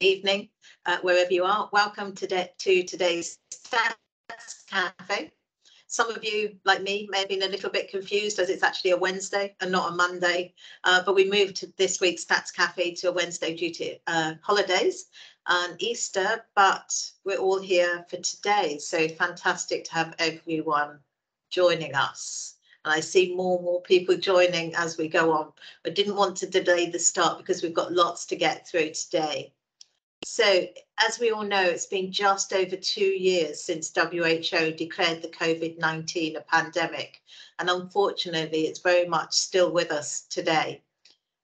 evening, uh, wherever you are. Welcome to, to today's Stats Cafe. Some of you, like me, may have been a little bit confused as it's actually a Wednesday and not a Monday. Uh, but we moved this week's Stats Cafe to a Wednesday due to uh, holidays and Easter, but we're all here for today. So fantastic to have everyone joining us. And I see more and more people joining as we go on. I didn't want to delay the start because we've got lots to get through today. So, as we all know, it's been just over two years since WHO declared the COVID 19 a pandemic. And unfortunately, it's very much still with us today.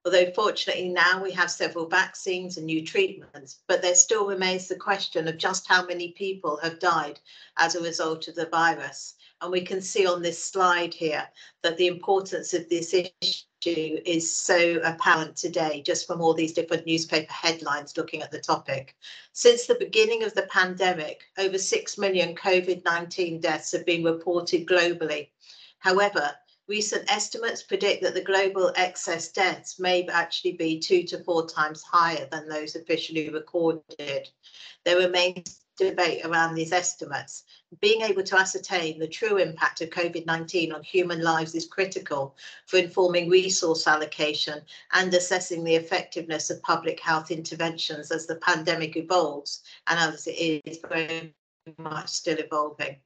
Although, fortunately, now we have several vaccines and new treatments, but there still remains the question of just how many people have died as a result of the virus. And we can see on this slide here that the importance of this issue is so apparent today, just from all these different newspaper headlines looking at the topic. Since the beginning of the pandemic, over 6 million COVID 19 deaths have been reported globally. However, recent estimates predict that the global excess deaths may actually be two to four times higher than those officially recorded. There remains debate around these estimates. Being able to ascertain the true impact of COVID 19 on human lives is critical for informing resource allocation and assessing the effectiveness of public health interventions as the pandemic evolves and as it is very much still evolving.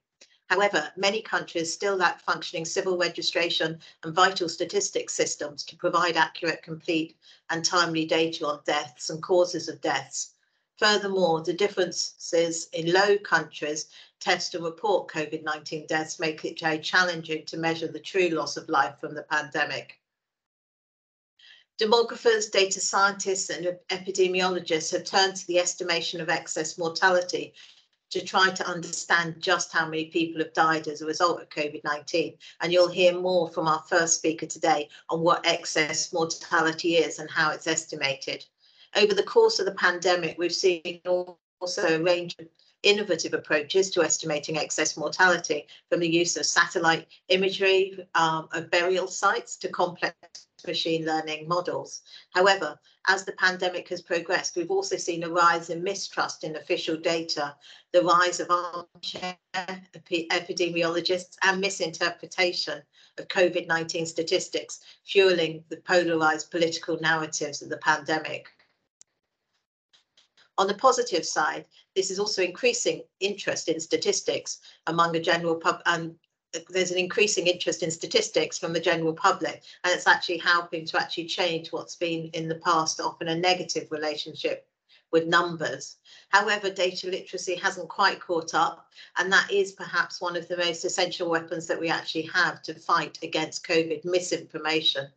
However, many countries still lack functioning civil registration and vital statistics systems to provide accurate, complete, and timely data on deaths and causes of deaths Furthermore, the differences in low countries test and report COVID 19 deaths make it very challenging to measure the true loss of life from the pandemic. Demographers, data scientists, and epidemiologists have turned to the estimation of excess mortality to try to understand just how many people have died as a result of COVID 19. And you'll hear more from our first speaker today on what excess mortality is and how it's estimated over the course of the pandemic, we've seen also a range of innovative approaches to estimating excess mortality, from the use of satellite imagery um, of burial sites to complex machine learning models. However, as the pandemic has progressed, we've also seen a rise in mistrust in official data, the rise of armchair epidemiologists, and misinterpretation of COVID 19 statistics, fueling the polarized political narratives of the pandemic. On the positive side, this is also increasing interest in statistics among the general pub and there's an increasing interest in statistics from the general public and it's actually helping to actually change what's been in the past often a negative relationship with numbers. However, data literacy hasn't quite caught up, and that is perhaps one of the most essential weapons that we actually have to fight against COVID misinformation.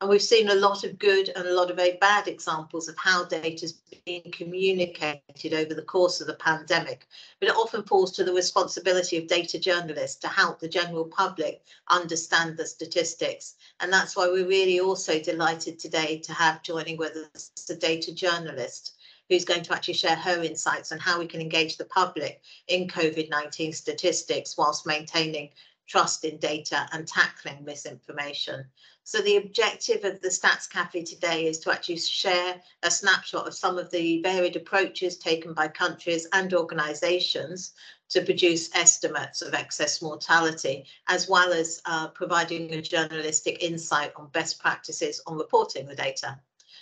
And we've seen a lot of good and a lot of very bad examples of how data has been communicated over the course of the pandemic. But it often falls to the responsibility of data journalists to help the general public understand the statistics. And that's why we're really also delighted today to have joining with us a data journalist who's going to actually share her insights on how we can engage the public in COVID 19 statistics whilst maintaining trust in data and tackling misinformation. So the objective of the Stats Cafe today is to actually share a snapshot of some of the varied approaches taken by countries and organisations to produce estimates of excess mortality, as well as uh, providing a journalistic insight on best practices on reporting the data.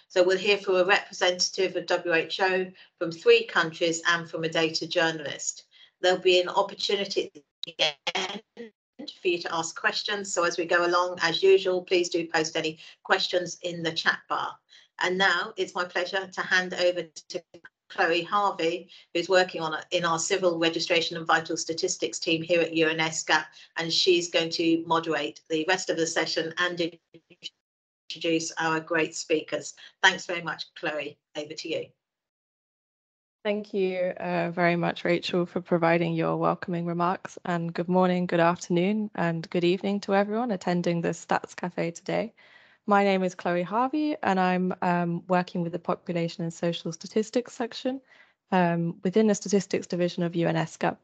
So we'll hear from a representative of WHO from three countries and from a data journalist. There'll be an opportunity for you to ask questions. So as we go along, as usual, please do post any questions in the chat bar. And now it's my pleasure to hand over to Chloe Harvey, who's working on in our civil registration and vital statistics team here at UNESCAP, and she's going to moderate the rest of the session and introduce our great speakers. Thanks very much, Chloe. Over to you. Thank you uh, very much, Rachel, for providing your welcoming remarks. And good morning, good afternoon, and good evening to everyone attending the Stats Cafe today. My name is Chloe Harvey, and I'm um, working with the Population and Social Statistics section um, within the Statistics Division of UNESCAP.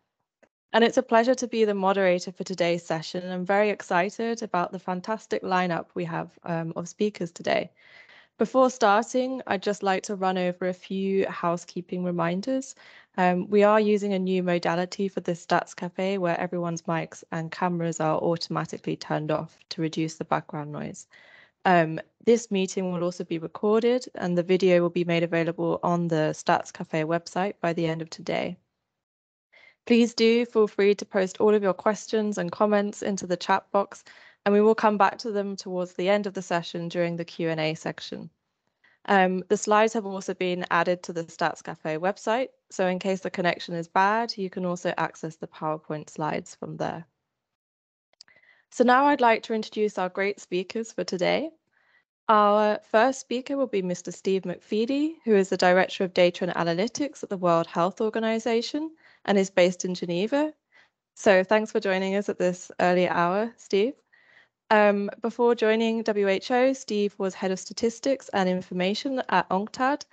And it's a pleasure to be the moderator for today's session. I'm very excited about the fantastic lineup we have um, of speakers today. Before starting, I'd just like to run over a few housekeeping reminders. Um, we are using a new modality for the Stats Cafe where everyone's mics and cameras are automatically turned off to reduce the background noise. Um, this meeting will also be recorded and the video will be made available on the Stats Cafe website by the end of today. Please do feel free to post all of your questions and comments into the chat box and we will come back to them towards the end of the session during the Q&A section. Um, the slides have also been added to the Stats Cafe website, so in case the connection is bad, you can also access the PowerPoint slides from there. So now I'd like to introduce our great speakers for today. Our first speaker will be Mr. Steve McFeely, who is the Director of Data and Analytics at the World Health Organization and is based in Geneva. So thanks for joining us at this early hour, Steve. Um, before joining WHO, Steve was head of statistics and information at UNCTAD.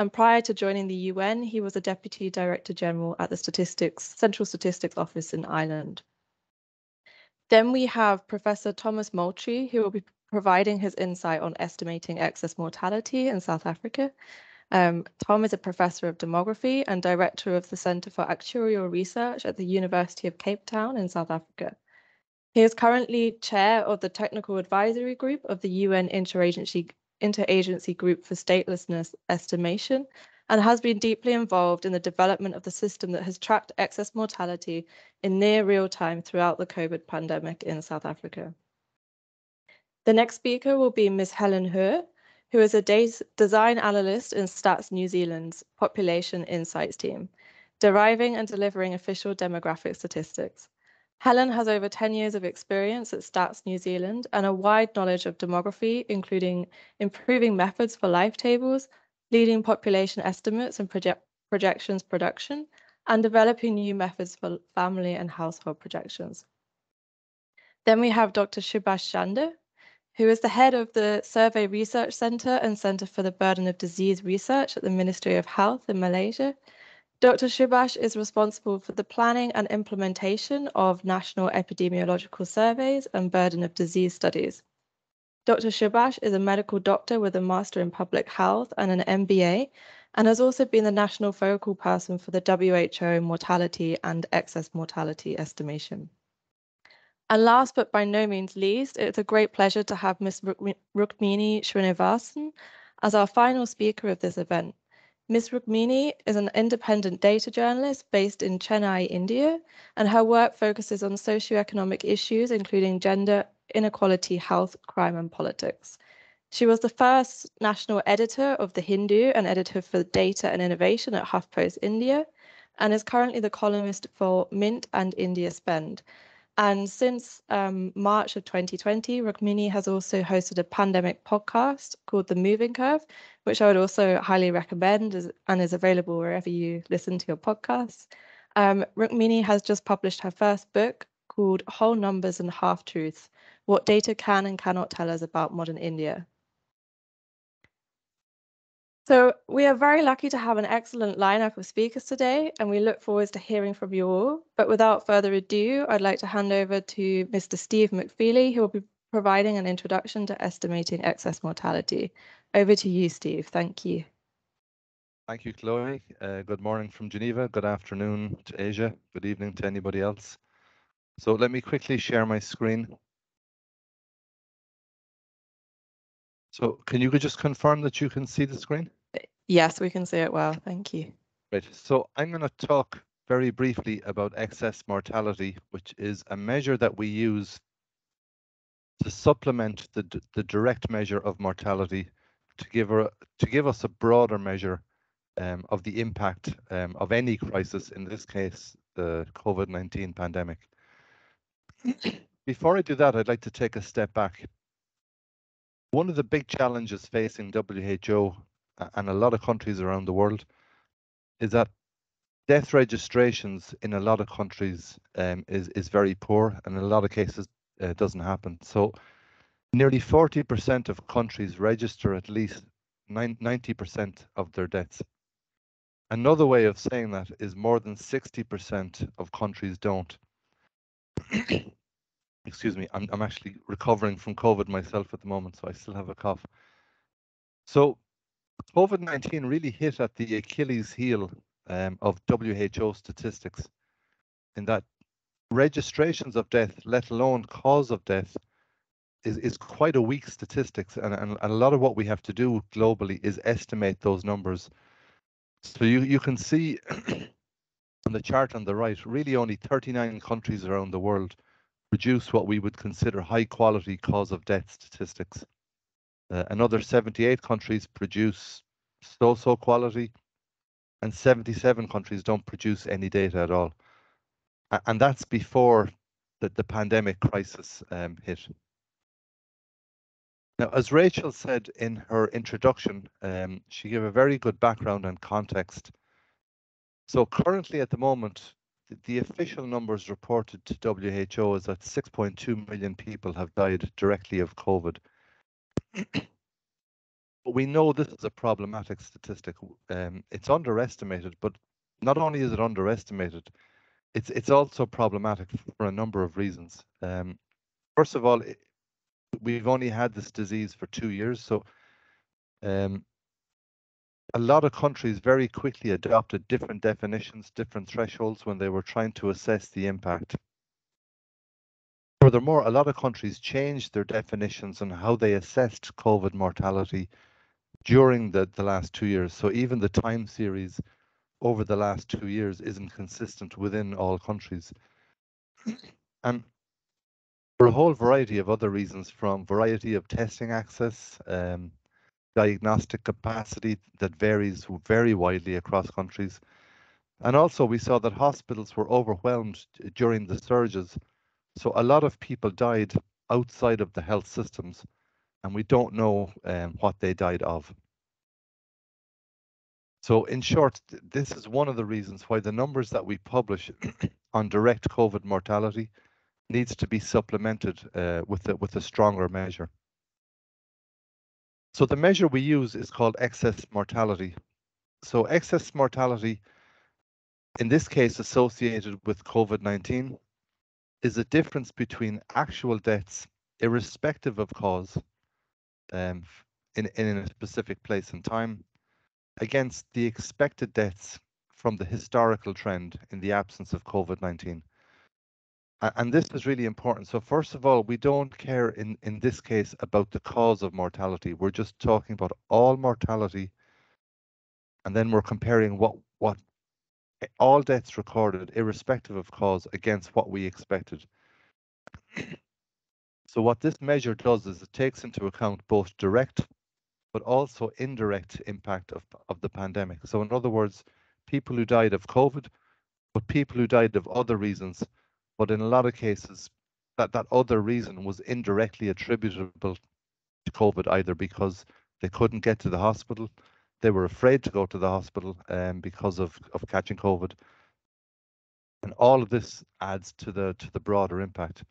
And prior to joining the UN, he was a deputy director general at the Statistics Central Statistics Office in Ireland. Then we have Professor Thomas Moultrie, who will be providing his insight on estimating excess mortality in South Africa. Um, Tom is a professor of demography and director of the Centre for Actuarial Research at the University of Cape Town in South Africa. He is currently chair of the Technical Advisory Group of the UN Interagency, Interagency Group for Statelessness Estimation and has been deeply involved in the development of the system that has tracked excess mortality in near real time throughout the COVID pandemic in South Africa. The next speaker will be Ms. Helen Hoare, who is a design analyst in Stats New Zealand's Population Insights team, deriving and delivering official demographic statistics. Helen has over 10 years of experience at Stats New Zealand and a wide knowledge of demography, including improving methods for life tables, leading population estimates and project projections production, and developing new methods for family and household projections. Then we have Dr. Shubash Shander, who is the head of the Survey Research Centre and Centre for the Burden of Disease Research at the Ministry of Health in Malaysia, Dr. Shubash is responsible for the planning and implementation of national epidemiological surveys and burden of disease studies. Dr. Shubash is a medical doctor with a Master in Public Health and an MBA, and has also been the national focal person for the WHO mortality and excess mortality estimation. And last but by no means least, it's a great pleasure to have Ms. Rukmini Srinivasan as our final speaker of this event. Ms. Rukmini is an independent data journalist based in Chennai, India, and her work focuses on socioeconomic issues, including gender, inequality, health, crime, and politics. She was the first national editor of The Hindu and editor for data and innovation at HuffPost India, and is currently the columnist for Mint and India Spend, and since um, March of 2020, Rukmini has also hosted a pandemic podcast called The Moving Curve, which I would also highly recommend and is available wherever you listen to your podcasts. Um, Rukmini has just published her first book called Whole Numbers and Half Truths What Data Can and Cannot Tell Us About Modern India. So we are very lucky to have an excellent lineup of speakers today, and we look forward to hearing from you all. But without further ado, I'd like to hand over to Mr. Steve McFeely, who will be providing an introduction to estimating excess mortality. Over to you, Steve. Thank you. Thank you, Chloe. Uh, good morning from Geneva. Good afternoon to Asia. Good evening to anybody else. So let me quickly share my screen. So can you just confirm that you can see the screen? Yes, we can see it well. Thank you. Great. So I'm going to talk very briefly about excess mortality, which is a measure that we use to supplement the, the direct measure of mortality to give, her, to give us a broader measure um, of the impact um, of any crisis, in this case, the COVID-19 pandemic. Before I do that, I'd like to take a step back. One of the big challenges facing WHO and a lot of countries around the world is that death registrations in a lot of countries um, is is very poor and in a lot of cases uh, doesn't happen. So nearly 40% of countries register at least 90% of their deaths. Another way of saying that is more than 60% of countries don't excuse me I'm, I'm actually recovering from covid myself at the moment so i still have a cough So COVID-19 really hit at the Achilles heel um, of WHO statistics in that registrations of death, let alone cause of death, is, is quite a weak statistics. And, and, and a lot of what we have to do globally is estimate those numbers. So you, you can see on the chart on the right, really only 39 countries around the world produce what we would consider high quality cause of death statistics. Uh, another 78 countries produce so-so quality and 77 countries don't produce any data at all. And that's before the, the pandemic crisis um, hit. Now, as Rachel said in her introduction, um, she gave a very good background and context. So currently at the moment, the, official numbers reported to WHO is that 6.2 million people have died directly of COVID. But we know this is a problematic statistic. Um, it's underestimated, but not only is it underestimated, it's it's also problematic for a number of reasons. Um, first of all, it, we've only had this disease for two years, so um, a lot of countries very quickly adopted different definitions, different thresholds when they were trying to assess the impact. Furthermore, a lot of countries changed their definitions on how they assessed COVID mortality during the, the last two years. So even the time series over the last two years isn't consistent within all countries. and for a whole variety of other reasons, from variety of testing access, um, diagnostic capacity that varies very widely across countries. And also we saw that hospitals were overwhelmed during the surges. So a lot of people died outside of the health systems and we don't know um, what they died of. So in short, this is one of the reasons why the numbers that we publish on direct COVID mortality needs to be supplemented uh, with, a, with a stronger measure. So the measure we use is called excess mortality. So excess mortality, in this case associated with COVID-19, is a difference between actual deaths, irrespective of cause, um, in, in a specific place and time against the expected deaths from the historical trend in the absence of COVID-19. And this is really important. So first of all, we don't care in, in this case about the cause of mortality. We're just talking about all mortality. And then we're comparing what, what eh, all deaths recorded, irrespective of cause, against what we expected. So what this measure does is it takes into account both direct but also indirect impact of, of the pandemic. So in other words, people who died of COVID, but people who died of other reasons, but in a lot of cases, that, that other reason was indirectly attributable to COVID, either because they couldn't get to the hospital, they were afraid to go to the hospital um, because of, of catching COVID. And all of this adds to the to the broader impact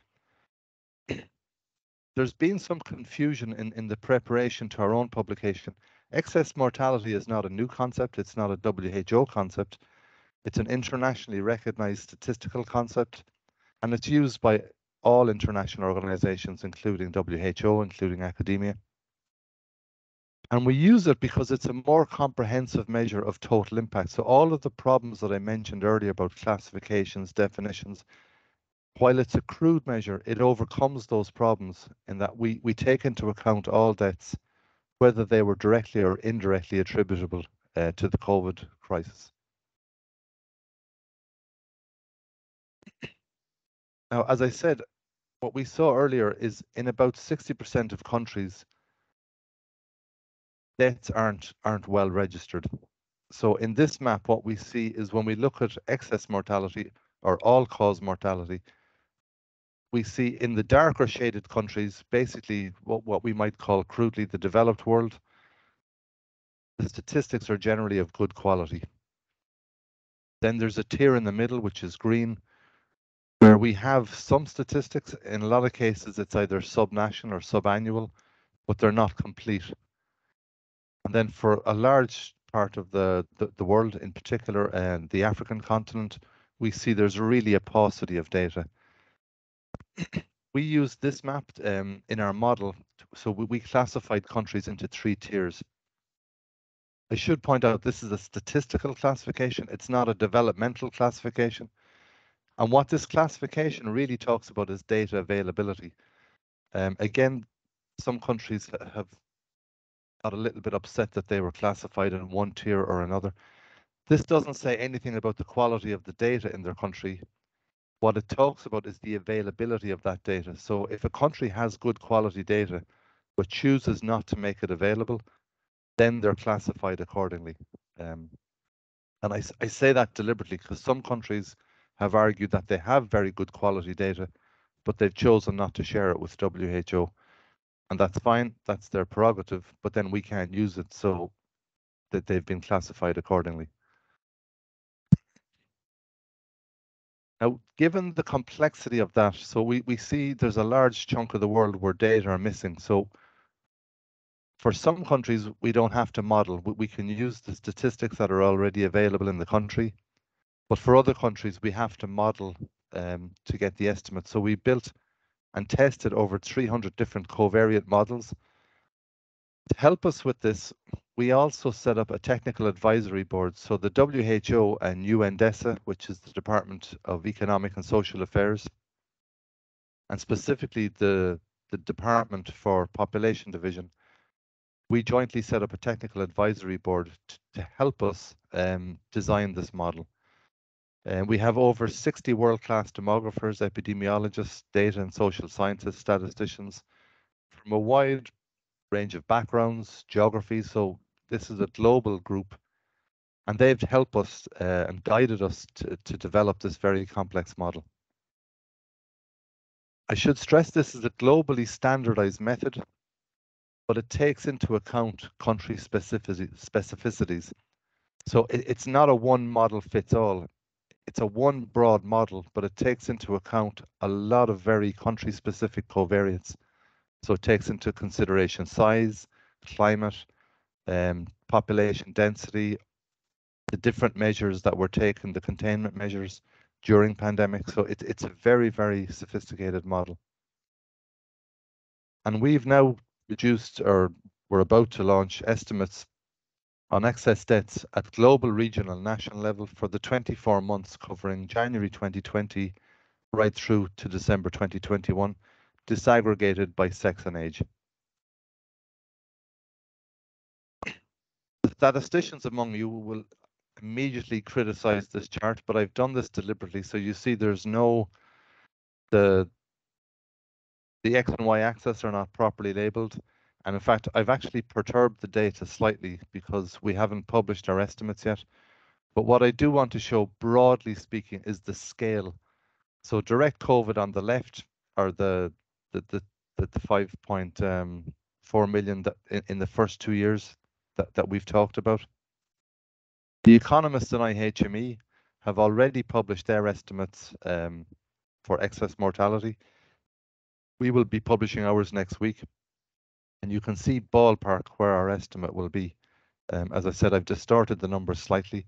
there's been some confusion in, in the preparation to our own publication. Excess mortality is not a new concept. It's not a WHO concept. It's an internationally recognized statistical concept, and it's used by all international organizations, including WHO, including academia. And we use it because it's a more comprehensive measure of total impact. So all of the problems that I mentioned earlier about classifications, definitions, while it's a crude measure, it overcomes those problems in that we, we take into account all deaths, whether they were directly or indirectly attributable uh, to the COVID crisis. Now, as I said, what we saw earlier is in about 60% of countries, deaths aren't, aren't well registered. So in this map, what we see is when we look at excess mortality or all cause mortality, we see in the darker shaded countries, basically what, what we might call crudely the developed world, the statistics are generally of good quality. Then there's a tier in the middle, which is green, where we have some statistics. In a lot of cases, it's either sub-national or sub-annual, but they're not complete. And then for a large part of the, the, the world, in particular, and the African continent, we see there's really a paucity of data we use this map um, in our model. So we, we classified countries into three tiers. I should point out this is a statistical classification. It's not a developmental classification. And what this classification really talks about is data availability. Um, again, some countries have got a little bit upset that they were classified in one tier or another. This doesn't say anything about the quality of the data in their country. What it talks about is the availability of that data. So if a country has good quality data, but chooses not to make it available, then they're classified accordingly. Um, and I, I say that deliberately because some countries have argued that they have very good quality data, but they've chosen not to share it with WHO. And that's fine, that's their prerogative, but then we can't use it so that they've been classified accordingly. Now, given the complexity of that, so we, we see there's a large chunk of the world where data are missing. So for some countries, we don't have to model. We can use the statistics that are already available in the country. But for other countries, we have to model um, to get the estimate. So we built and tested over 300 different covariate models. To help us with this, we also set up a technical advisory board. So the WHO and UNDESA, which is the Department of Economic and Social Affairs, and specifically the, the Department for Population Division, we jointly set up a technical advisory board to help us um, design this model. And we have over 60 world-class demographers, epidemiologists, data and social scientists, statisticians from a wide range of backgrounds, geographies. So this is a global group and they've helped us uh, and guided us to, to develop this very complex model. I should stress this is a globally standardized method but it takes into account country specificities. So it, it's not a one model fits all. It's a one broad model, but it takes into account a lot of very country specific covariates. So it takes into consideration size, climate, um, population density, the different measures that were taken, the containment measures during pandemic. So it, it's a very, very sophisticated model. And we've now reduced or we're about to launch estimates on excess deaths at global, regional, national level for the 24 months covering January 2020 right through to December 2021, disaggregated by sex and age. The statisticians among you will immediately criticize this chart, but I've done this deliberately. So you see there's no, the the X and Y axis are not properly labeled. And in fact, I've actually perturbed the data slightly because we haven't published our estimates yet. But what I do want to show, broadly speaking, is the scale. So direct COVID on the left are the the the, the, the 5.4 um, that in, in the first two years that, that we've talked about. The economists in IHME have already published their estimates um, for excess mortality we will be publishing ours next week, and you can see ballpark where our estimate will be. Um, as I said, I've distorted the numbers slightly,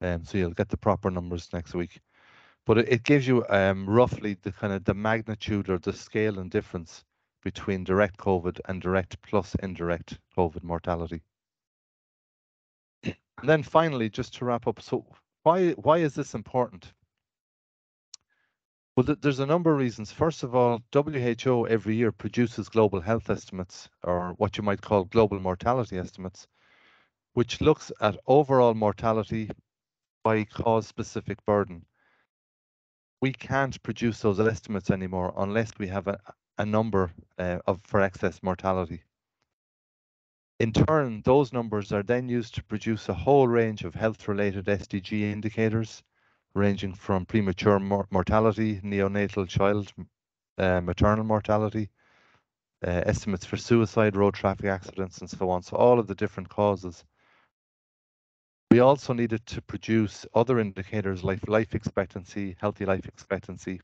um, so you'll get the proper numbers next week. But it, it gives you um, roughly the kind of the magnitude or the scale and difference between direct COVID and direct plus indirect COVID mortality. And then finally, just to wrap up, so why why is this important? Well, there's a number of reasons. First of all, WHO every year produces global health estimates, or what you might call global mortality estimates, which looks at overall mortality by cause specific burden. We can't produce those estimates anymore unless we have a, a number uh, of for excess mortality. In turn, those numbers are then used to produce a whole range of health related SDG indicators ranging from premature mor mortality, neonatal child uh, maternal mortality, uh, estimates for suicide, road traffic accidents, and so on. So all of the different causes. We also needed to produce other indicators like life expectancy, healthy life expectancy.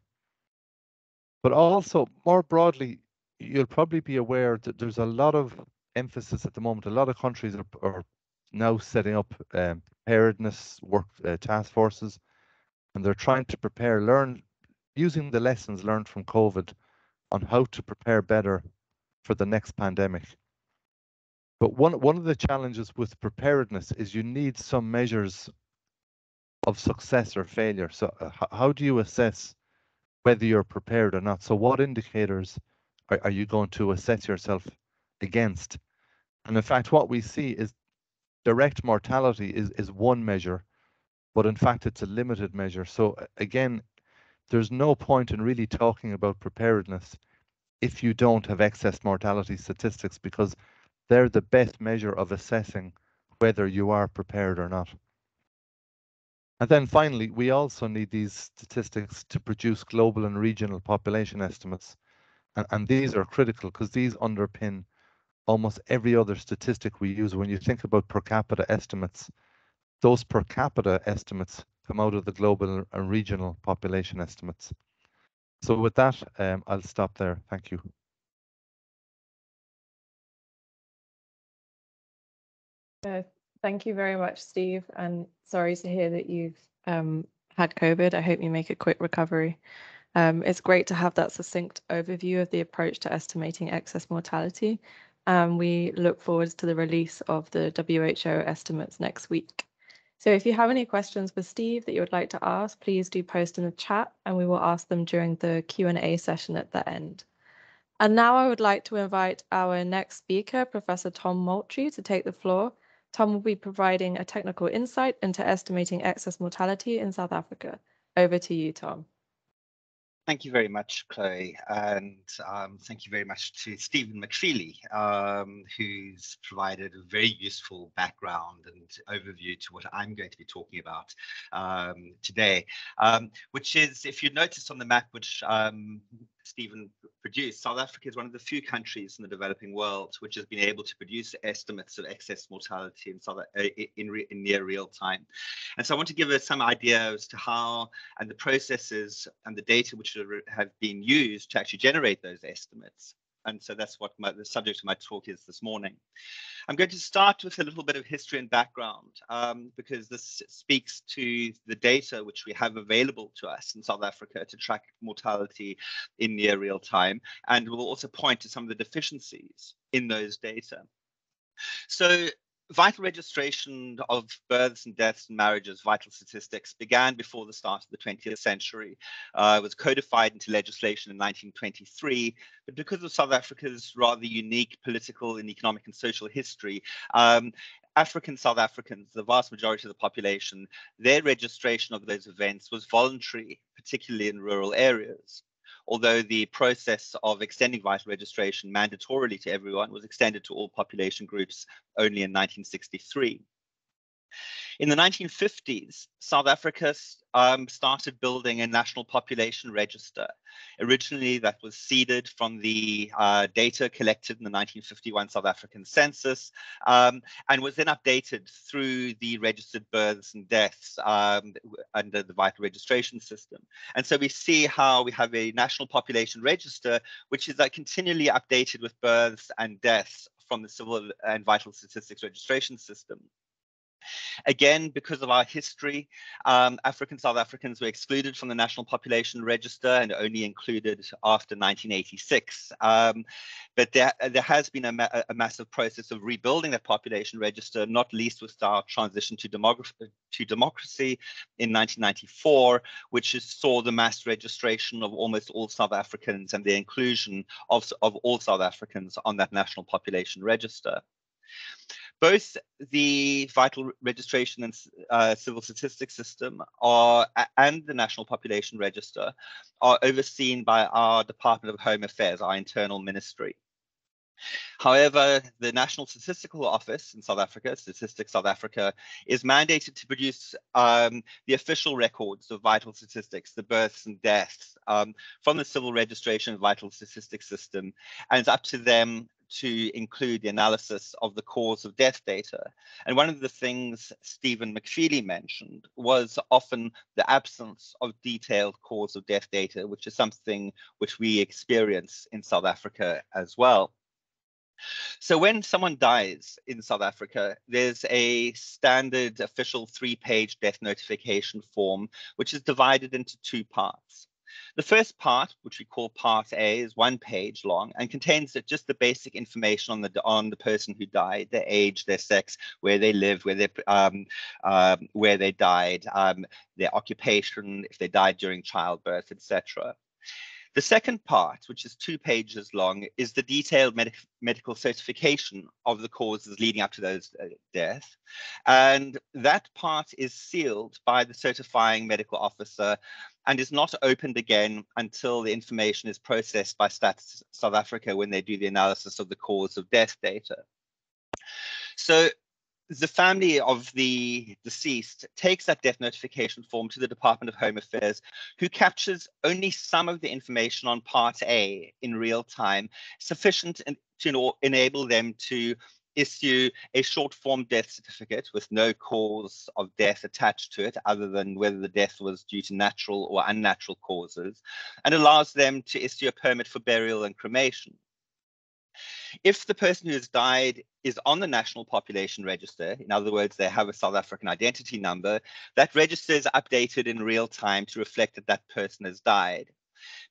But also more broadly, you'll probably be aware that there's a lot of emphasis at the moment. A lot of countries are, are now setting up um, preparedness work uh, task forces and they're trying to prepare, learn using the lessons learned from COVID on how to prepare better for the next pandemic. But one, one of the challenges with preparedness is you need some measures of success or failure. So uh, how do you assess whether you're prepared or not? So what indicators are, are you going to assess yourself against? And in fact, what we see is direct mortality is, is one measure, but in fact, it's a limited measure. So again, there's no point in really talking about preparedness if you don't have excess mortality statistics because they're the best measure of assessing whether you are prepared or not. And then finally, we also need these statistics to produce global and regional population estimates. And, and these are critical because these underpin almost every other statistic we use. When you think about per capita estimates, those per capita estimates come out of the global and regional population estimates. So with that, um, I'll stop there. Thank you. Uh, thank you very much, Steve. And sorry to hear that you've um, had COVID. I hope you make a quick recovery. Um, it's great to have that succinct overview of the approach to estimating excess mortality. Um, we look forward to the release of the WHO estimates next week. So if you have any questions for Steve that you would like to ask, please do post in the chat and we will ask them during the Q&A session at the end. And now I would like to invite our next speaker, Professor Tom Moultrie, to take the floor. Tom will be providing a technical insight into estimating excess mortality in South Africa. Over to you, Tom. Thank you very much, Chloe, and um, thank you very much to Stephen McFeely, um, who's provided a very useful background and overview to what I'm going to be talking about um, today, um, which is, if you notice on the map, which um, Stephen produced, South Africa is one of the few countries in the developing world which has been able to produce estimates of excess mortality in, South, uh, in, re, in near real time. And so I want to give us some idea as to how and the processes and the data which have been used to actually generate those estimates and so that's what my, the subject of my talk is this morning. I'm going to start with a little bit of history and background um, because this speaks to the data which we have available to us in South Africa to track mortality in near real time, and will also point to some of the deficiencies in those data. So vital registration of births and deaths and marriages, vital statistics, began before the start of the 20th century. Uh, it was codified into legislation in 1923, but because of South Africa's rather unique political and economic and social history, um, African South Africans, the vast majority of the population, their registration of those events was voluntary, particularly in rural areas although the process of extending vital registration mandatorily to everyone was extended to all population groups only in 1963. In the 1950s, South Africa um, started building a national population register. Originally, that was seeded from the uh, data collected in the 1951 South African census um, and was then updated through the registered births and deaths um, under the vital registration system. And so we see how we have a national population register, which is uh, continually updated with births and deaths from the civil and vital statistics registration system. Again, because of our history, um, African South Africans were excluded from the National Population Register and only included after 1986. Um, but there, there has been a, ma a, massive process of rebuilding that population register, not least with our transition to, to democracy in 1994, which is, saw the mass registration of almost all South Africans and the inclusion of, of all South Africans on that national population register. Both the vital registration and uh, civil statistics system are, and the National Population Register are overseen by our Department of Home Affairs, our internal ministry. However, the National Statistical Office in South Africa, Statistics South Africa, is mandated to produce um, the official records of vital statistics, the births and deaths um, from the civil registration vital statistics system. And it's up to them to include the analysis of the cause of death data. And one of the things Stephen McFeely mentioned was often the absence of detailed cause of death data, which is something which we experience in South Africa as well. So when someone dies in South Africa, there's a standard official three-page death notification form, which is divided into two parts. The first part, which we call Part A, is one page long and contains just the basic information on the on the person who died, their age, their sex, where they live, where they um, um, where they died, um, their occupation, if they died during childbirth, etc. The second part, which is two pages long, is the detailed med medical certification of the causes leading up to those uh, deaths. And that part is sealed by the certifying medical officer and is not opened again until the information is processed by Stats South Africa when they do the analysis of the cause of death data. So the family of the deceased takes that death notification form to the Department of Home Affairs, who captures only some of the information on Part A in real time, sufficient to enable them to issue a short form death certificate with no cause of death attached to it other than whether the death was due to natural or unnatural causes and allows them to issue a permit for burial and cremation. If the person who has died is on the National Population Register, in other words, they have a South African identity number, that register is updated in real time to reflect that that person has died.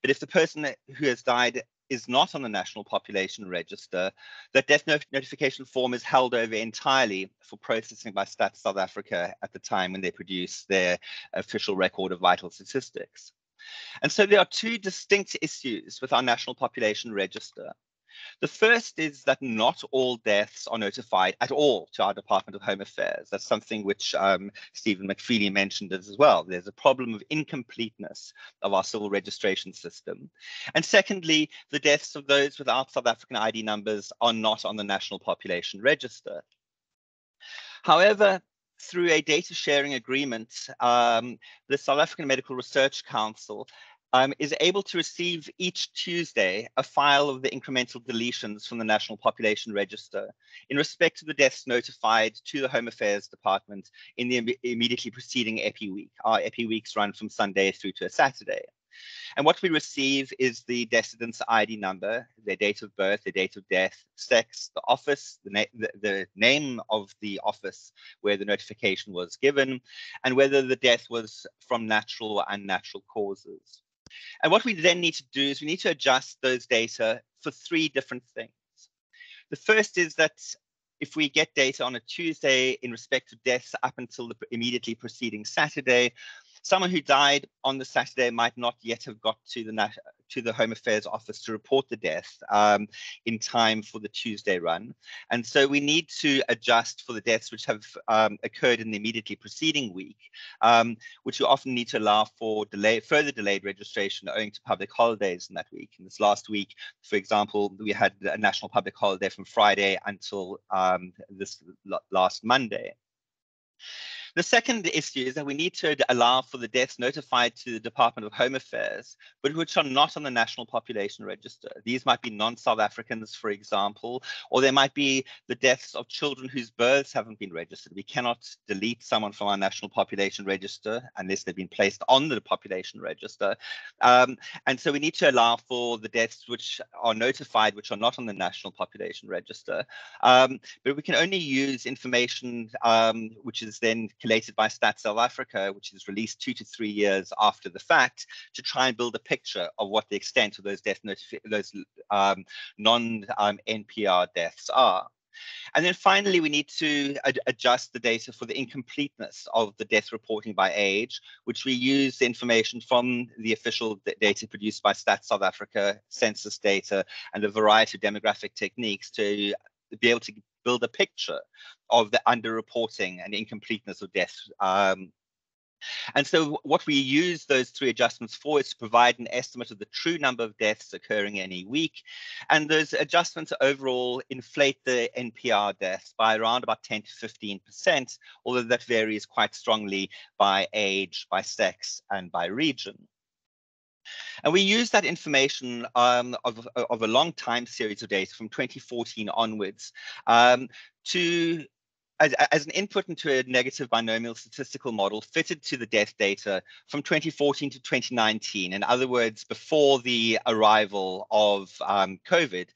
But if the person who has died is not on the National Population Register, that death not notification form is held over entirely for processing by Stats South Africa at the time when they produce their official record of vital statistics. And so there are two distinct issues with our National Population Register. The first is that not all deaths are notified at all to our Department of Home Affairs. That's something which um, Stephen McFeely mentioned as well. There's a problem of incompleteness of our civil registration system. And secondly, the deaths of those without South African ID numbers are not on the National Population Register. However, through a data sharing agreement, um, the South African Medical Research Council um, is able to receive each Tuesday a file of the incremental deletions from the National Population Register in respect to the deaths notified to the Home Affairs Department in the Im immediately preceding EPI week. Our EPI weeks run from Sunday through to a Saturday. And what we receive is the decedent's ID number, their date of birth, their date of death, sex, the office, the, na the, the, name of the office where the notification was given, and whether the death was from natural or unnatural causes. And what we then need to do is we need to adjust those data for three different things. The first is that if we get data on a Tuesday in respect to deaths up until the immediately preceding Saturday, someone who died on the Saturday might not yet have got to the to the Home Affairs Office to report the death um, in time for the Tuesday run. And so we need to adjust for the deaths which have um, occurred in the immediately preceding week, um, which we often need to allow for delay, further delayed registration owing to public holidays in that week. In this last week, for example, we had a national public holiday from Friday until um, this last Monday. The second issue is that we need to allow for the deaths notified to the Department of Home Affairs, but which are not on the National Population Register. These might be non-South Africans, for example, or there might be the deaths of children whose births haven't been registered. We cannot delete someone from our National Population Register unless they've been placed on the Population Register. Um, and so we need to allow for the deaths which are notified, which are not on the National Population Register. Um, but we can only use information um, which is then collated by Stats South Africa, which is released two to three years after the fact, to try and build a picture of what the extent of those death those um, non-NPR um, deaths are. And then finally, we need to ad adjust the data for the incompleteness of the death reporting by age, which we use the information from the official data produced by Stats South Africa, census data, and a variety of demographic techniques to be able to build a picture of the underreporting and incompleteness of deaths. Um, and so what we use those three adjustments for is to provide an estimate of the true number of deaths occurring any week. And those adjustments overall inflate the NPR deaths by around about 10 to 15%, although that varies quite strongly by age, by sex, and by region. And we use that information um, of, of a long time series of data from 2014 onwards um, to as, as, an input into a negative binomial statistical model fitted to the death data from 2014 to 2019. In other words, before the arrival of um, COVID.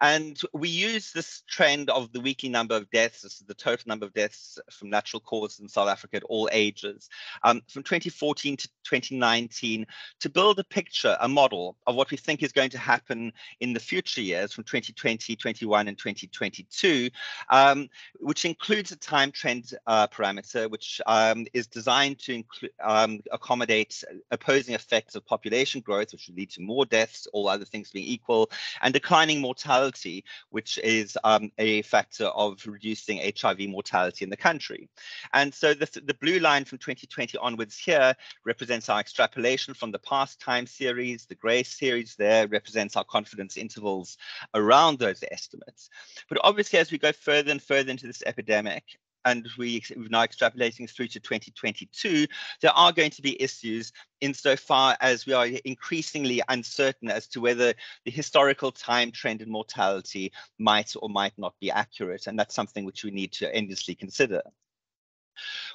And we use this trend of the weekly number of deaths, this is the total number of deaths from natural causes in South Africa at all ages, um, from 2014 to 2019 to build a picture, a model of what we think is going to happen in the future years from 2020, 21, and 2022, um, which includes includes a time trend uh, parameter, which um, is designed to um, accommodate opposing effects of population growth, which would lead to more deaths, all other things being equal, and declining mortality, which is um, a factor of reducing HIV mortality in the country. And so the, the blue line from 2020 onwards here represents our extrapolation from the past time series. The gray series there represents our confidence intervals around those estimates. But obviously, as we go further and further into this epidemic, pandemic and we, are now extrapolating through to 2022, there are going to be issues insofar as we are increasingly uncertain as to whether the historical time trend in mortality might or might not be accurate. And that's something which we need to endlessly consider.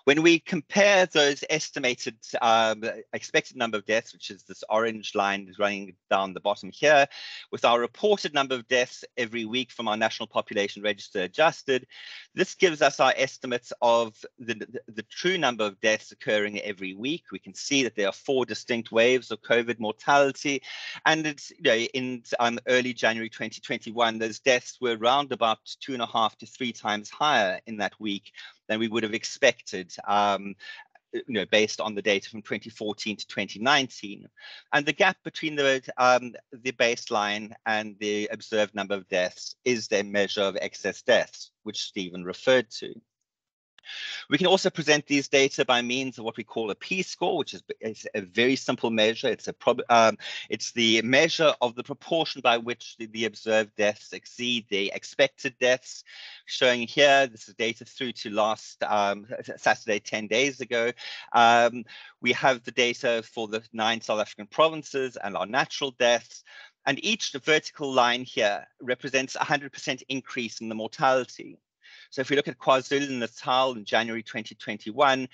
When we compare those estimated um, expected number of deaths, which is this orange line running down the bottom here, with our reported number of deaths every week from our National Population Register adjusted, this gives us our estimates of the, the, the true number of deaths occurring every week. We can see that there are four distinct waves of COVID mortality. And it's, you know, in um, early January 2021, those deaths were around about two and a half to three times higher in that week than we would have expected. Um, you know, based on the data from 2014 to 2019, and the gap between the um, the baseline and the observed number of deaths is their measure of excess deaths, which Stephen referred to. We can also present these data by means of what we call a p-score, which is, a very simple measure. It's a um, it's the measure of the proportion by which the, the, observed deaths exceed the expected deaths. Showing here, this is data through to last um, Saturday, 10 days ago. Um, we have the data for the nine South African provinces and our natural deaths. And each vertical line here represents 100% increase in the mortality. So if we look at KwaZulu-Natal in January 2021,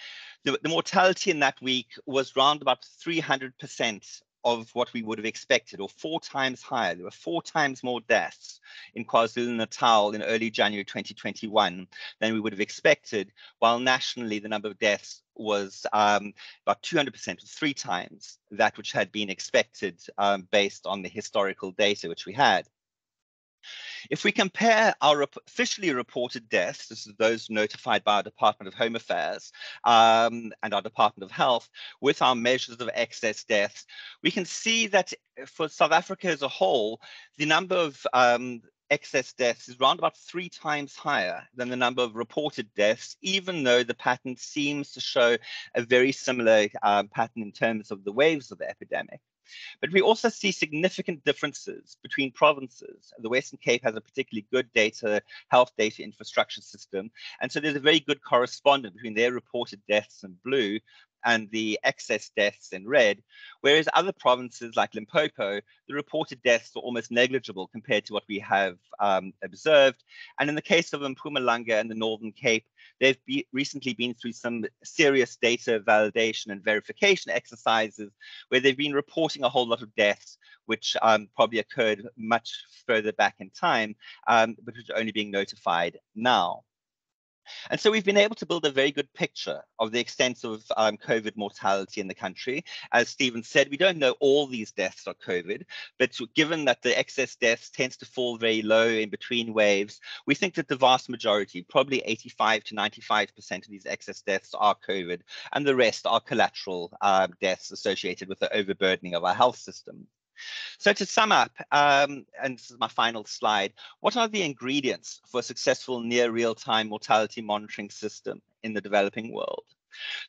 the, the mortality in that week was around about 300% of what we would have expected, or four times higher. There were four times more deaths in KwaZulu-Natal in early January 2021 than we would have expected, while nationally the number of deaths was um, about 200%, three times that which had been expected um, based on the historical data which we had. If we compare our officially reported deaths, this is those notified by our Department of Home Affairs um, and our Department of Health, with our measures of excess deaths, we can see that for South Africa as a whole, the number of um, excess deaths is around about three times higher than the number of reported deaths, even though the pattern seems to show a very similar um, pattern in terms of the waves of the epidemic. But we also see significant differences between provinces. The Western Cape has a particularly good data, health data infrastructure system. And so there's a very good correspondence between their reported deaths in blue and the excess deaths in red, whereas other provinces like Limpopo, the reported deaths are almost negligible compared to what we have um, observed. And in the case of Mpumalanga and the Northern Cape, they've be recently been through some serious data validation and verification exercises where they've been reporting a whole lot of deaths which um, probably occurred much further back in time, um, but which are only being notified now. And so we've been able to build a very good picture of the extent of um, COVID mortality in the country. As Stephen said, we don't know all these deaths are COVID, but given that the excess deaths tends to fall very low in between waves, we think that the vast majority, probably 85 to 95% of these excess deaths are COVID, and the rest are collateral um, deaths associated with the overburdening of our health system. So to sum up, um, and this is my final slide, what are the ingredients for a successful near real-time mortality monitoring system in the developing world?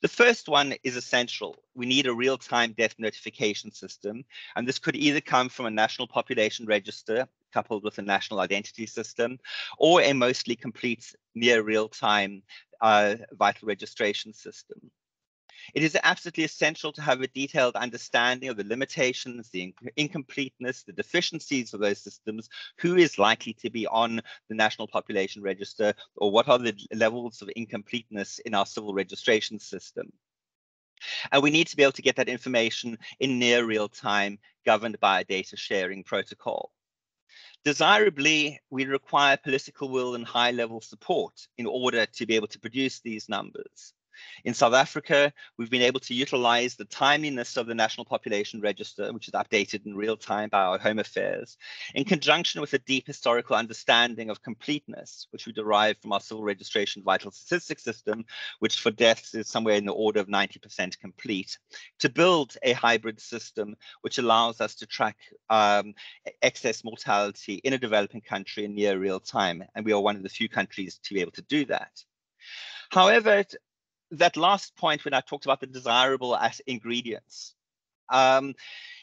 The first one is essential. We need a real-time death notification system, and this could either come from a national population register coupled with a national identity system, or a mostly complete near real-time uh, vital registration system. It is absolutely essential to have a detailed understanding of the limitations, the incompleteness, the deficiencies of those systems, who is likely to be on the National Population Register, or what are the levels of incompleteness in our civil registration system. And we need to be able to get that information in near real time, governed by a data sharing protocol. Desirably, we require political will and high level support in order to be able to produce these numbers. In South Africa, we've been able to utilize the timeliness of the National Population Register, which is updated in real time by our Home Affairs, in conjunction with a deep historical understanding of completeness, which we derive from our civil registration vital statistics system, which for deaths is somewhere in the order of 90% complete, to build a hybrid system which allows us to track um, excess mortality in a developing country in near real time. And we are one of the few countries to be able to do that. However, that last point when I talked about the desirable as ingredients. Um,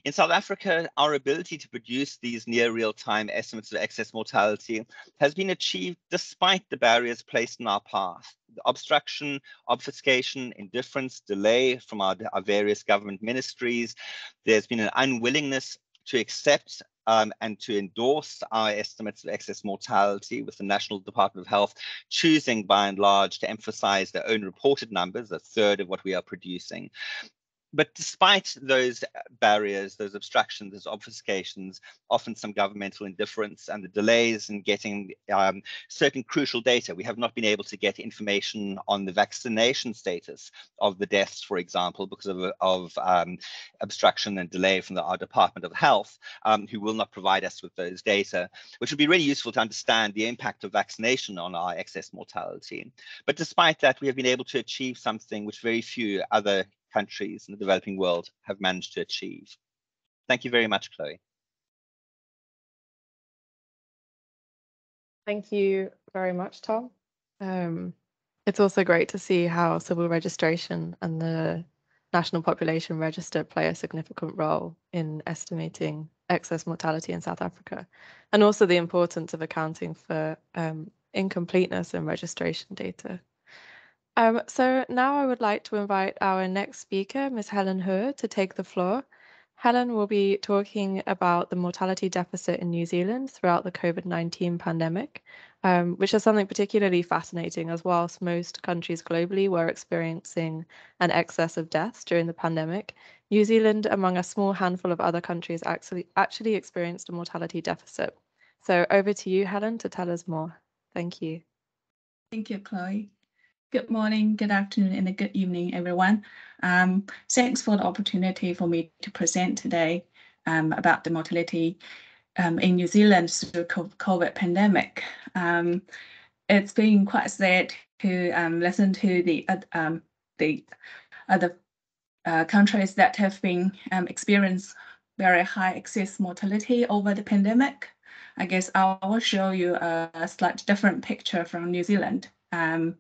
in South Africa, our ability to produce these near real-time estimates of excess mortality has been achieved despite the barriers placed in our path. The obstruction, obfuscation, indifference, delay from our, our various government ministries. There's been an unwillingness to accept um, and to endorse our estimates of excess mortality with the National Department of Health choosing by and large to emphasize their own reported numbers, a third of what we are producing but despite those barriers, those obstructions, those obfuscations, often some governmental indifference and the delays in getting um, certain crucial data, we have not been able to get information on the vaccination status of the deaths, for example, because of, of um, obstruction and delay from the, our Department of Health, um, who will not provide us with those data, which would be really useful to understand the impact of vaccination on our excess mortality. But despite that, we have been able to achieve something which very few other countries in the developing world have managed to achieve. Thank you very much, Chloe. Thank you very much, Tom. Um, it's also great to see how civil registration and the National Population Register play a significant role in estimating excess mortality in South Africa, and also the importance of accounting for um, incompleteness in registration data. Um, so now I would like to invite our next speaker, Ms. Helen Hoare, to take the floor. Helen will be talking about the mortality deficit in New Zealand throughout the COVID-19 pandemic, um, which is something particularly fascinating as whilst most countries globally were experiencing an excess of deaths during the pandemic, New Zealand, among a small handful of other countries, actually, actually experienced a mortality deficit. So over to you, Helen, to tell us more. Thank you. Thank you, Chloe. Good morning, good afternoon, and a good evening, everyone. Um, thanks for the opportunity for me to present today um, about the mortality um, in New Zealand through COVID pandemic. Um, it's been quite sad to um, listen to the uh, the other uh, countries that have been um, experienced very high excess mortality over the pandemic. I guess I will show you a, a slightly different picture from New Zealand. Um,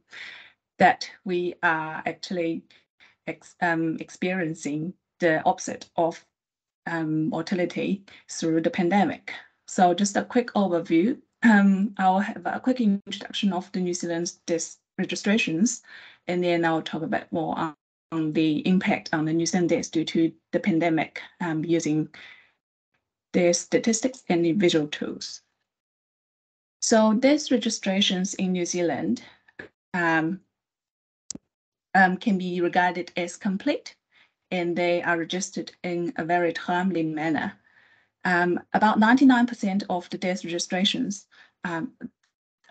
that we are actually ex, um, experiencing the opposite of um, mortality through the pandemic. So just a quick overview. Um, I'll have a quick introduction of the New Zealand's death registrations, and then I'll talk a bit more on, on the impact on the New Zealand deaths due to the pandemic um, using their statistics and visual tools. So death registrations in New Zealand um, um, can be regarded as complete and they are registered in a very timely manner. Um, about 99% of the death registrations um,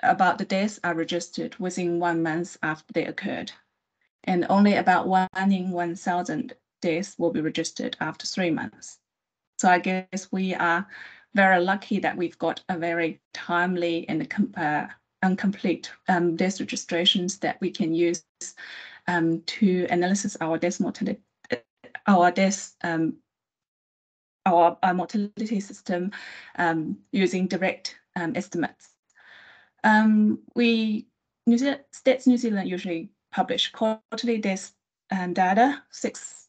about the deaths are registered within one month after they occurred. And only about one in 1,000 deaths will be registered after three months. So I guess we are very lucky that we've got a very timely and uh, incomplete um, death registrations that we can use um, to analysis our death mortality, our death, um, our, our, mortality system um, using direct um, estimates. Um, we New Zealand, Stats New Zealand usually publish quarterly death um, data six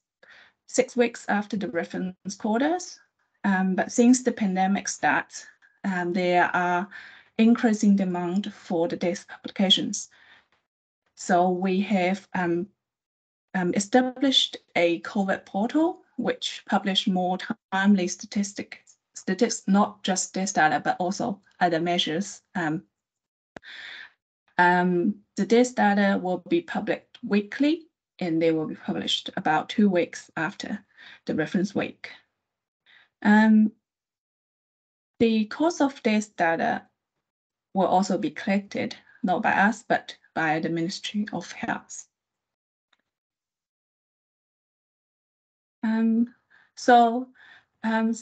six weeks after the reference quarters. but since the pandemic starts, there are increasing demand for the death publications. So we have um, um, established a COVID portal, which published more timely statistic, statistics, not just this data, but also other measures. Um, um, the DASE data will be published weekly, and they will be published about two weeks after the reference week. Um, the cost of this data will also be collected, not by us, but by the Ministry of Health. Um, so um,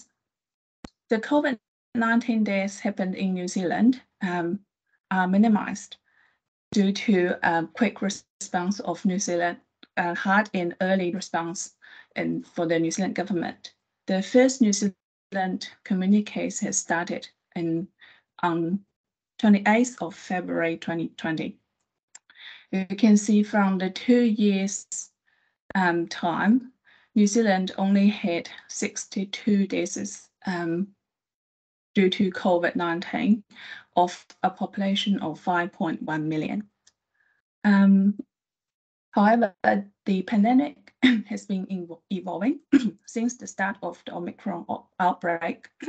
the COVID-19 deaths happened in New Zealand um, are minimized due to quick response of New Zealand, uh, hard and early response and for the New Zealand government. The first New Zealand communique has started in on 28th of February 2020. You can see from the two years um, time, New Zealand only had 62 deaths um, due to COVID-19 of a population of 5.1 million. Um, however, the pandemic has been evolving since the start of the Omicron outbreak.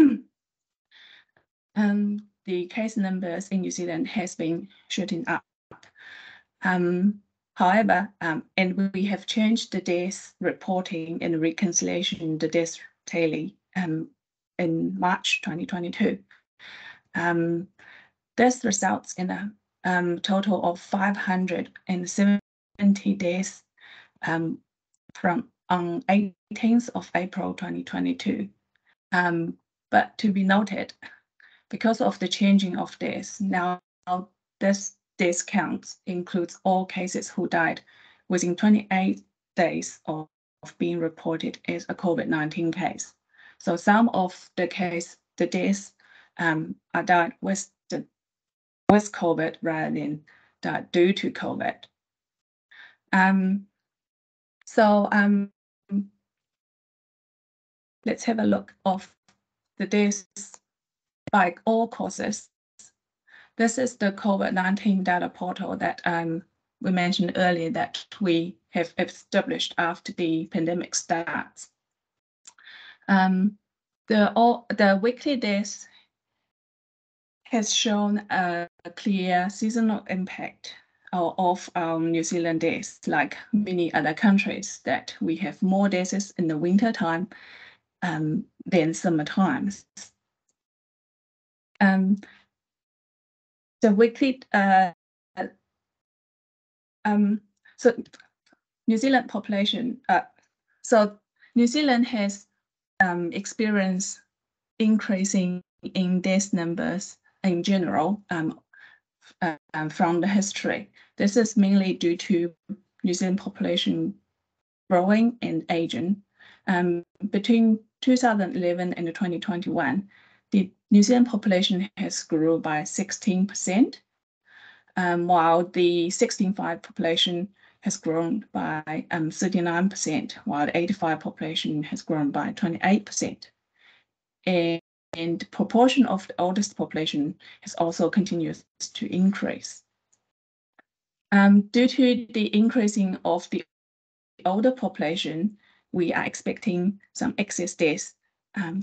um, the case numbers in New Zealand has been shooting up. Um, however, um, and we have changed the death reporting and reconciliation, the death tally um, in March 2022. Um, this results in a um, total of 570 days um, from on 18th of April 2022. Um, but to be noted, because of the changing of this, now this discount includes all cases who died within 28 days of, of being reported as a COVID-19 case. So some of the case, the deaths um, are died with the with COVID rather than died due to COVID. Um, so um, let's have a look of the deaths by all causes. This is the COVID-19 data portal that um, we mentioned earlier that we have established after the pandemic starts. Um, the, all, the weekly deaths has shown a, clear seasonal impact of um, New Zealand days, like many other countries, that we have more days in the winter time um, than summer times. Um, the weekly, uh, um, so New Zealand population, uh, so New Zealand has um, experienced increasing in death numbers in general um, uh, from the history. This is mainly due to New Zealand population growing and aging. Um, between 2011 and 2021, the New Zealand population has grown by 16%, um, while the 65 population has grown by um, 39%, while the 85 population has grown by 28%. And, and the proportion of the oldest population has also continues to increase. Um, due to the increasing of the older population, we are expecting some excess deaths um,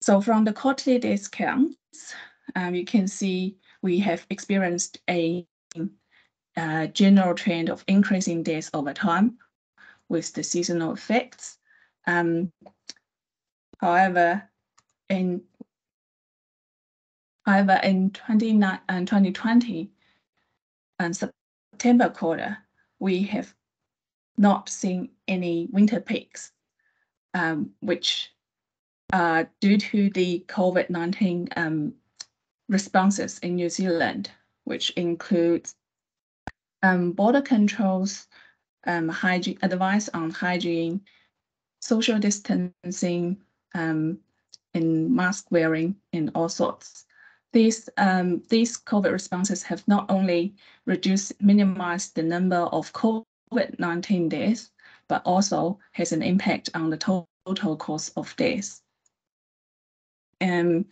so from the quarterly death counts, um, you can see we have experienced a, a general trend of increasing deaths over time with the seasonal effects. Um, however, in however in 29 and 2020 and September quarter, we have not seen any winter peaks, um, which uh, due to the COVID-19 um, responses in New Zealand, which includes um, border controls, um, hygiene advice on hygiene, social distancing, um, and mask wearing, and all sorts. These um, these COVID responses have not only reduced, minimized the number of COVID-19 deaths, but also has an impact on the total cost of deaths. Um,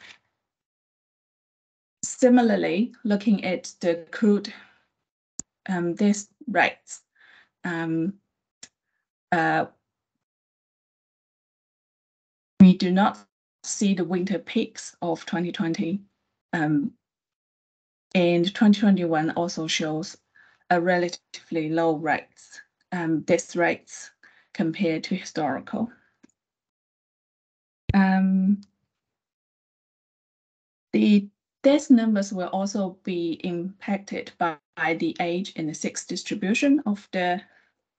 similarly, looking at the crude um, death rates, um, uh, we do not see the winter peaks of 2020. Um, and 2021 also shows a relatively low rates, um, death rates compared to historical. Um, the death numbers will also be impacted by, by the age and the sex distribution of the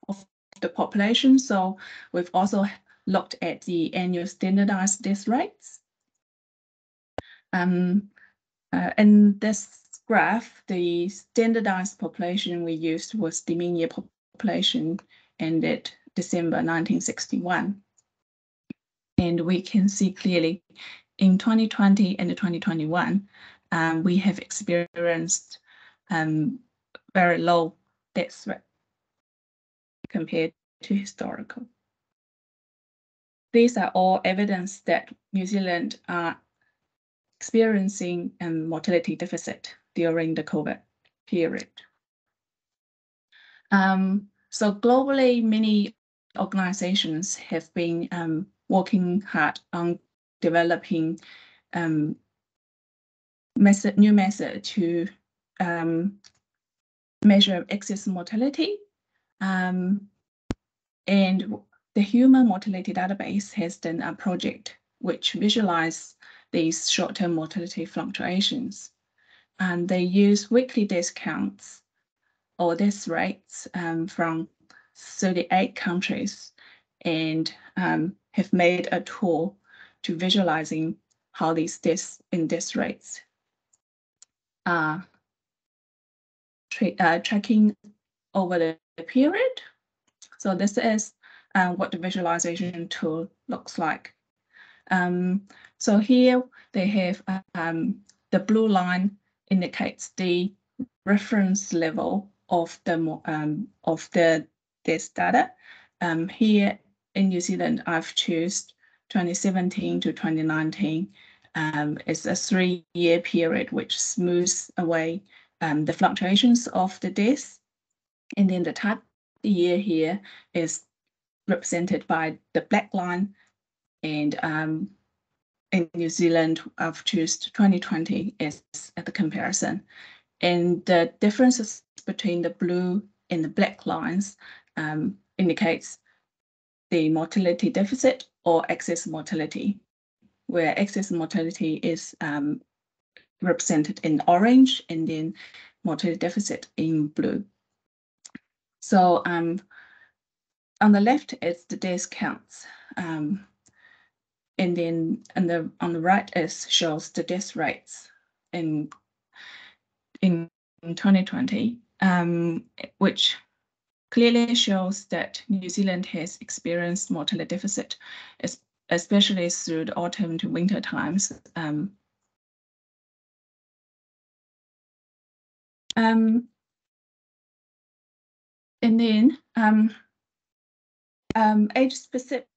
of the population. So we've also looked at the annual standardized death rates. Um, uh, in this graph, the standardized population we used was the mean year population ended December 1961. And we can see clearly in 2020 and 2021, um, we have experienced um, very low death rate compared to historical. These are all evidence that New Zealand are experiencing a mortality deficit during the COVID period. Um, so globally, many organizations have been um, working hard on developing um, method, new method to um, measure excess mortality. Um, and the Human Mortality Database has done a project which visualize these short-term mortality fluctuations. And they use weekly discounts or death rates um, from 38 countries and um, have made a tool to visualizing how these deaths in death rates are tra uh, tracking over the period. So this is uh, what the visualization tool looks like. Um, so here they have um, the blue line indicates the reference level of the um, of the this data. Um, here in New Zealand, I've chosen 2017 to 2019. Um, it's a three-year period which smooths away um, the fluctuations of the deaths. And then the type year here is represented by the black line. And um, in New Zealand, I've chosen 2020 as the comparison. And the differences between the blue and the black lines um, indicates the mortality deficit or excess mortality, where excess mortality is um, represented in orange and then mortality deficit in blue. So um, on the left is the days counts. Um, and then on the on the right is shows the death rates in in 2020, um, which clearly shows that New Zealand has experienced mortality deficit, especially through the autumn to winter times. Um, um, and then um, um, age-specific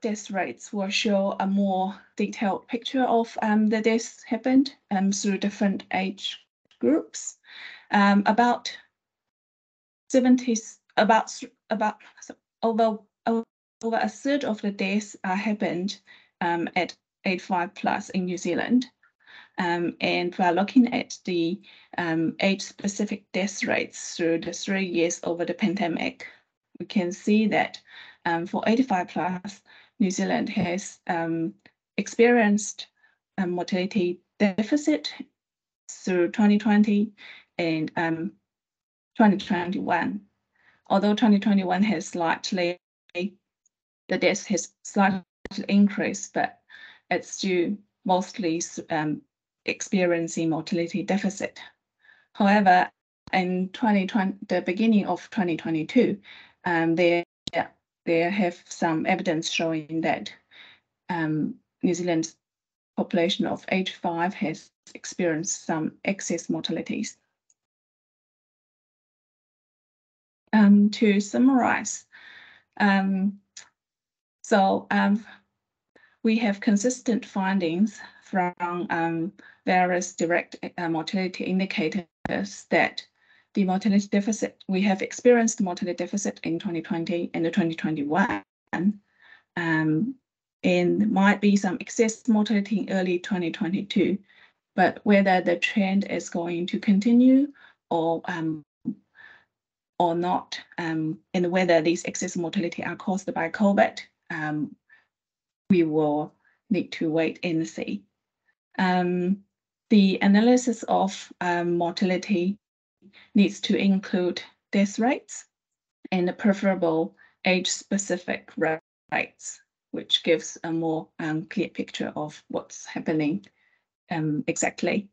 death rates will show a more detailed picture of um, the deaths happened um, through different age groups. About 70, about about over over a third of the deaths happened um, at 85 plus in New Zealand. Um, and we're looking at the um, age-specific death rates through the three years over the pandemic. We can see that um, for 85 plus, New Zealand has um, experienced a mortality deficit through 2020 and um, 2021. Although 2021 has slightly, the death has slightly increased, but it's due mostly um, experiencing mortality deficit. However, in 2020, the beginning of 2022, um, there there have some evidence showing that um, New Zealand's population of age five has experienced some excess mortalities. To summarize, um, so um, we have consistent findings from um, various direct uh, mortality indicators that the mortality deficit, we have experienced mortality deficit in 2020 and 2021. Um, and might be some excess mortality in early 2022, but whether the trend is going to continue or um, or not, um, and whether these excess mortality are caused by COVID, um, we will need to wait and see. Um, the analysis of um, mortality needs to include death rates and the preferable age-specific rates, which gives a more um, clear picture of what's happening um, exactly.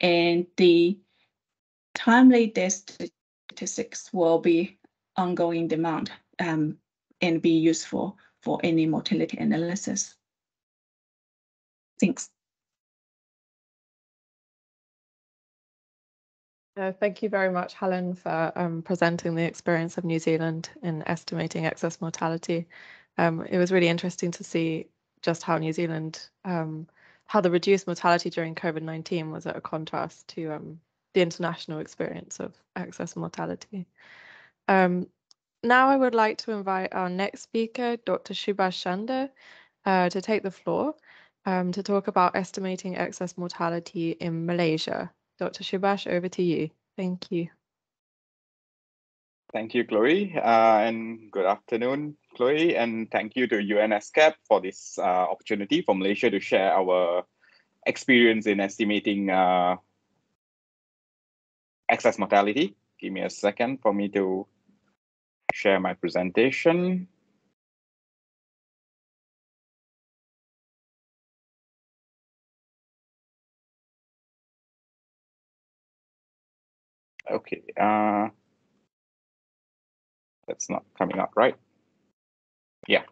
And the timely death statistics will be ongoing demand um, and be useful for any mortality analysis. Thanks. Uh, thank you very much, Helen, for um, presenting the experience of New Zealand in estimating excess mortality. Um, it was really interesting to see just how New Zealand, um, how the reduced mortality during COVID-19 was at a contrast to um, the international experience of excess mortality. Um, now I would like to invite our next speaker, Dr. Subhash Chanda, uh, to take the floor um, to talk about estimating excess mortality in Malaysia. Dr. Subhash, over to you. Thank you. Thank you, Chloe, uh, and good afternoon, Chloe, and thank you to UNESCAP for this uh, opportunity for Malaysia to share our experience in estimating uh, excess mortality. Give me a second for me to share my presentation. Okay, uh, that's not coming up, right? Yeah.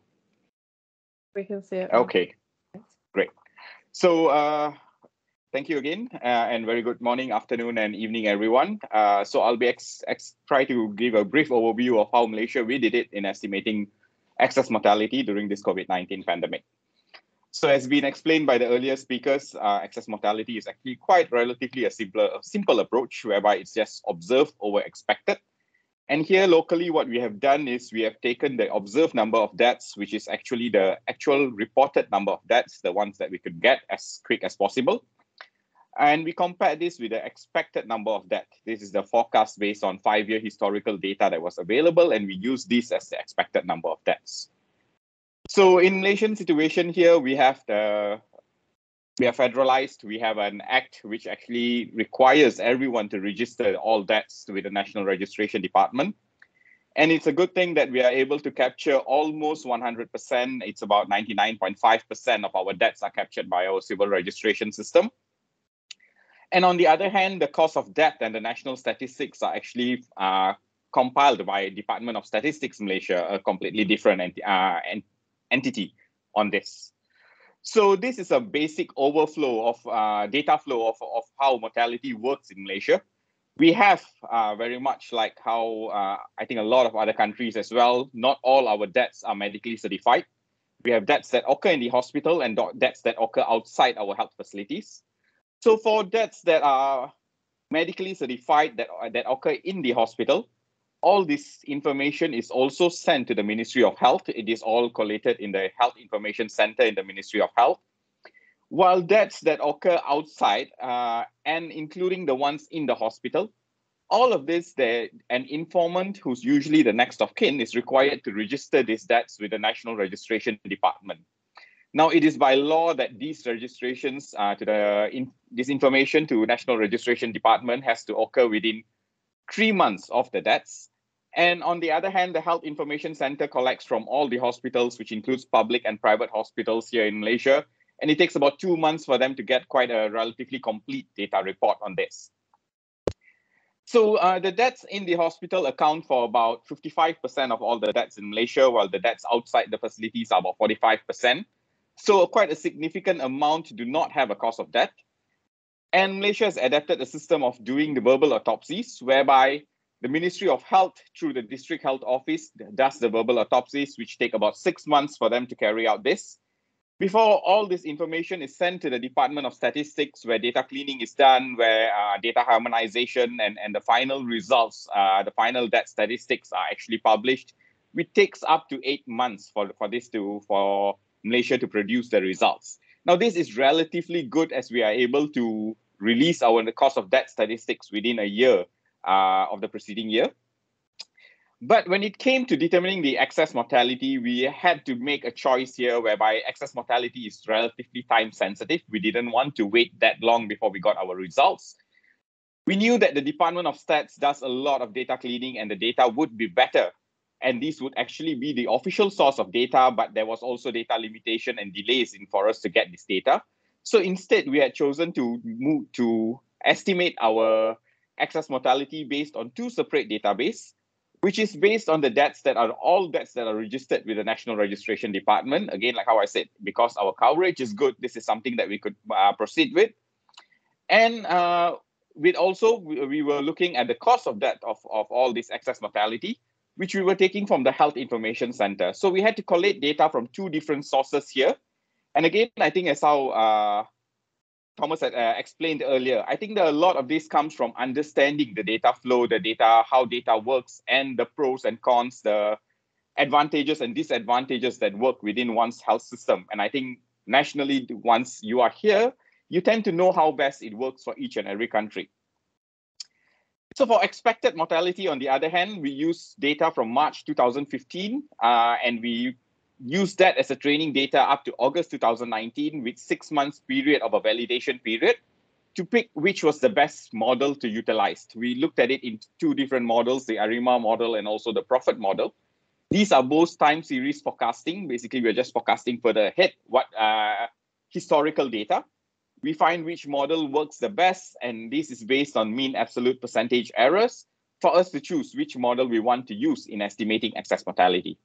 We can see it. Okay, great. So uh, thank you again, uh, and very good morning, afternoon, and evening, everyone. Uh, so I'll be ex ex try to give a brief overview of how Malaysia we did it in estimating excess mortality during this COVID-19 pandemic. So as been explained by the earlier speakers, uh, excess mortality is actually quite relatively a simpler, a simple approach whereby it's just observed over expected. And here locally, what we have done is we have taken the observed number of deaths, which is actually the actual reported number of deaths, the ones that we could get as quick as possible. And we compare this with the expected number of deaths. This is the forecast based on five-year historical data that was available, and we use this as the expected number of deaths. So in Malaysian situation here, we have the we are federalized. We have an act which actually requires everyone to register all deaths with the National Registration Department. And it's a good thing that we are able to capture almost 100%. It's about 99.5% of our debts are captured by our civil registration system. And on the other hand, the cost of debt and the national statistics are actually uh, compiled by Department of Statistics Malaysia, a completely different ent uh, entity on this. So this is a basic overflow of uh, data flow of, of how mortality works in Malaysia. We have uh, very much like how uh, I think a lot of other countries as well, not all our deaths are medically certified. We have deaths that occur in the hospital and deaths that occur outside our health facilities. So for deaths that are medically certified that, that occur in the hospital, all this information is also sent to the Ministry of Health. It is all collated in the Health Information Center in the Ministry of Health. While deaths that occur outside, uh, and including the ones in the hospital, all of this, the, an informant who's usually the next of kin is required to register these deaths with the National Registration Department. Now, it is by law that these registrations uh, to the in, this information to National Registration Department has to occur within three months of the deaths. And on the other hand, the Health Information Center collects from all the hospitals, which includes public and private hospitals here in Malaysia. And it takes about two months for them to get quite a relatively complete data report on this. So uh, the deaths in the hospital account for about 55% of all the deaths in Malaysia, while the deaths outside the facilities are about 45%. So quite a significant amount do not have a cause of death. And Malaysia has adapted a system of doing the verbal autopsies, whereby the Ministry of Health, through the District Health Office, does the verbal autopsies, which take about six months for them to carry out this. before all this information is sent to the Department of Statistics, where data cleaning is done, where uh, data harmonization and, and the final results, uh, the final debt statistics are actually published, it takes up to eight months for, for this to for Malaysia to produce the results. Now, this is relatively good as we are able to release our the cost of debt statistics within a year uh, of the preceding year. But when it came to determining the excess mortality, we had to make a choice here whereby excess mortality is relatively time sensitive. We didn't want to wait that long before we got our results. We knew that the Department of Stats does a lot of data cleaning and the data would be better. And this would actually be the official source of data, but there was also data limitation and delays in for us to get this data. So instead, we had chosen to move to estimate our excess mortality based on two separate databases which is based on the deaths that are all deaths that are registered with the National Registration Department. Again, like how I said, because our coverage is good, this is something that we could uh, proceed with. And uh, with also, we, we, were looking at the cost of debt of, of all this excess mortality, which we were taking from the Health Information Center. So we had to collate data from two different sources here. And again, I think as how uh, Thomas had uh, explained earlier, I think that a lot of this comes from understanding the data flow, the data, how data works, and the pros and cons, the advantages and disadvantages that work within one's health system. And I think nationally, once you are here, you tend to know how best it works for each and every country. So for expected mortality, on the other hand, we use data from March 2015, uh, and we use that as a training data up to August 2019 with six months period of a validation period to pick which was the best model to utilize. We looked at it in two different models, the ARIMA model and also the Prophet model. These are both time series forecasting. Basically, we're just forecasting further ahead what uh, historical data. We find which model works the best, and this is based on mean absolute percentage errors for us to choose which model we want to use in estimating excess mortality.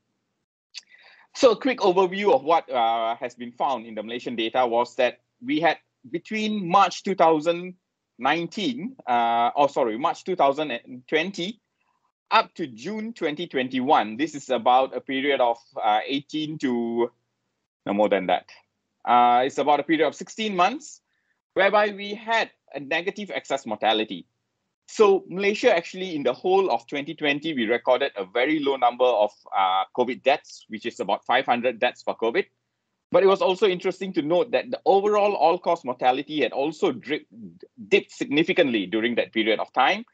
So a quick overview of what uh, has been found in the Malaysian data was that we had between March 2019, uh, oh sorry, March 2020 up to June 2021. This is about a period of uh, 18 to no more than that. Uh, it's about a period of 16 months whereby we had a negative excess mortality. So Malaysia actually in the whole of 2020, we recorded a very low number of uh, COVID deaths, which is about 500 deaths for COVID. But it was also interesting to note that the overall all-cause mortality had also drip, dipped significantly during that period of time.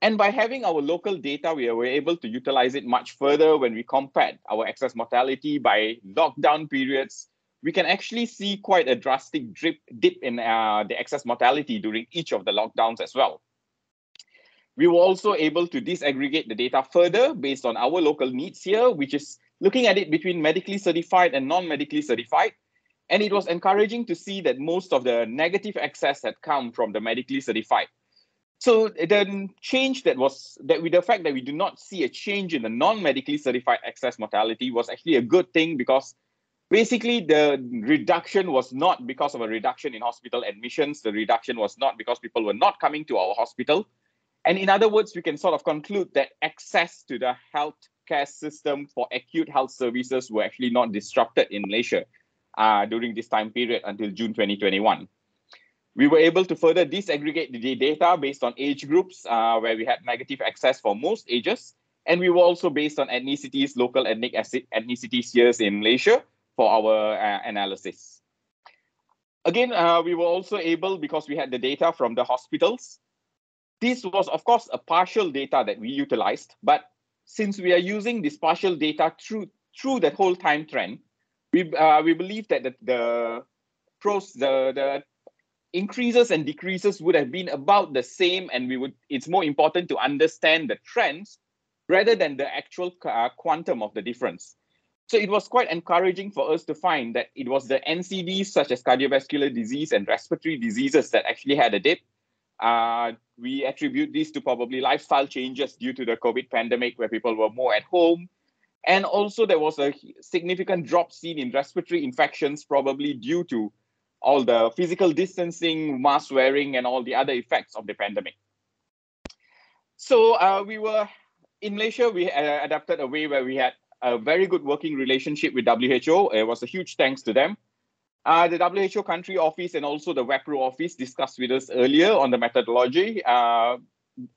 And by having our local data, we were able to utilize it much further when we compared our excess mortality by lockdown periods. We can actually see quite a drastic drip, dip in uh, the excess mortality during each of the lockdowns as well. We were also able to disaggregate the data further based on our local needs here, which is looking at it between medically certified and non-medically certified. And it was encouraging to see that most of the negative excess had come from the medically certified. So the change that was that with the fact that we do not see a change in the non-medically certified excess mortality was actually a good thing because basically the reduction was not because of a reduction in hospital admissions. The reduction was not because people were not coming to our hospital, and in other words, we can sort of conclude that access to the healthcare system for acute health services were actually not disrupted in Malaysia uh, during this time period until June 2021. We were able to further disaggregate the data based on age groups uh, where we had negative access for most ages. And we were also based on ethnicities, local ethnic ethnicities here in Malaysia for our uh, analysis. Again, uh, we were also able, because we had the data from the hospitals, this was, of course, a partial data that we utilized, but since we are using this partial data through through that whole time trend, we uh, we believe that the, the pros the the increases and decreases would have been about the same, and we would. It's more important to understand the trends rather than the actual uh, quantum of the difference. So it was quite encouraging for us to find that it was the NCDs such as cardiovascular disease and respiratory diseases that actually had a dip, uh, we attribute this to probably lifestyle changes due to the COVID pandemic, where people were more at home. And also, there was a significant drop seen in respiratory infections, probably due to all the physical distancing, mask wearing, and all the other effects of the pandemic. So, uh, we were in Malaysia, we uh, adapted a way where we had a very good working relationship with WHO. It was a huge thanks to them. Uh, the WHO country office and also the WPRO office discussed with us earlier on the methodology uh,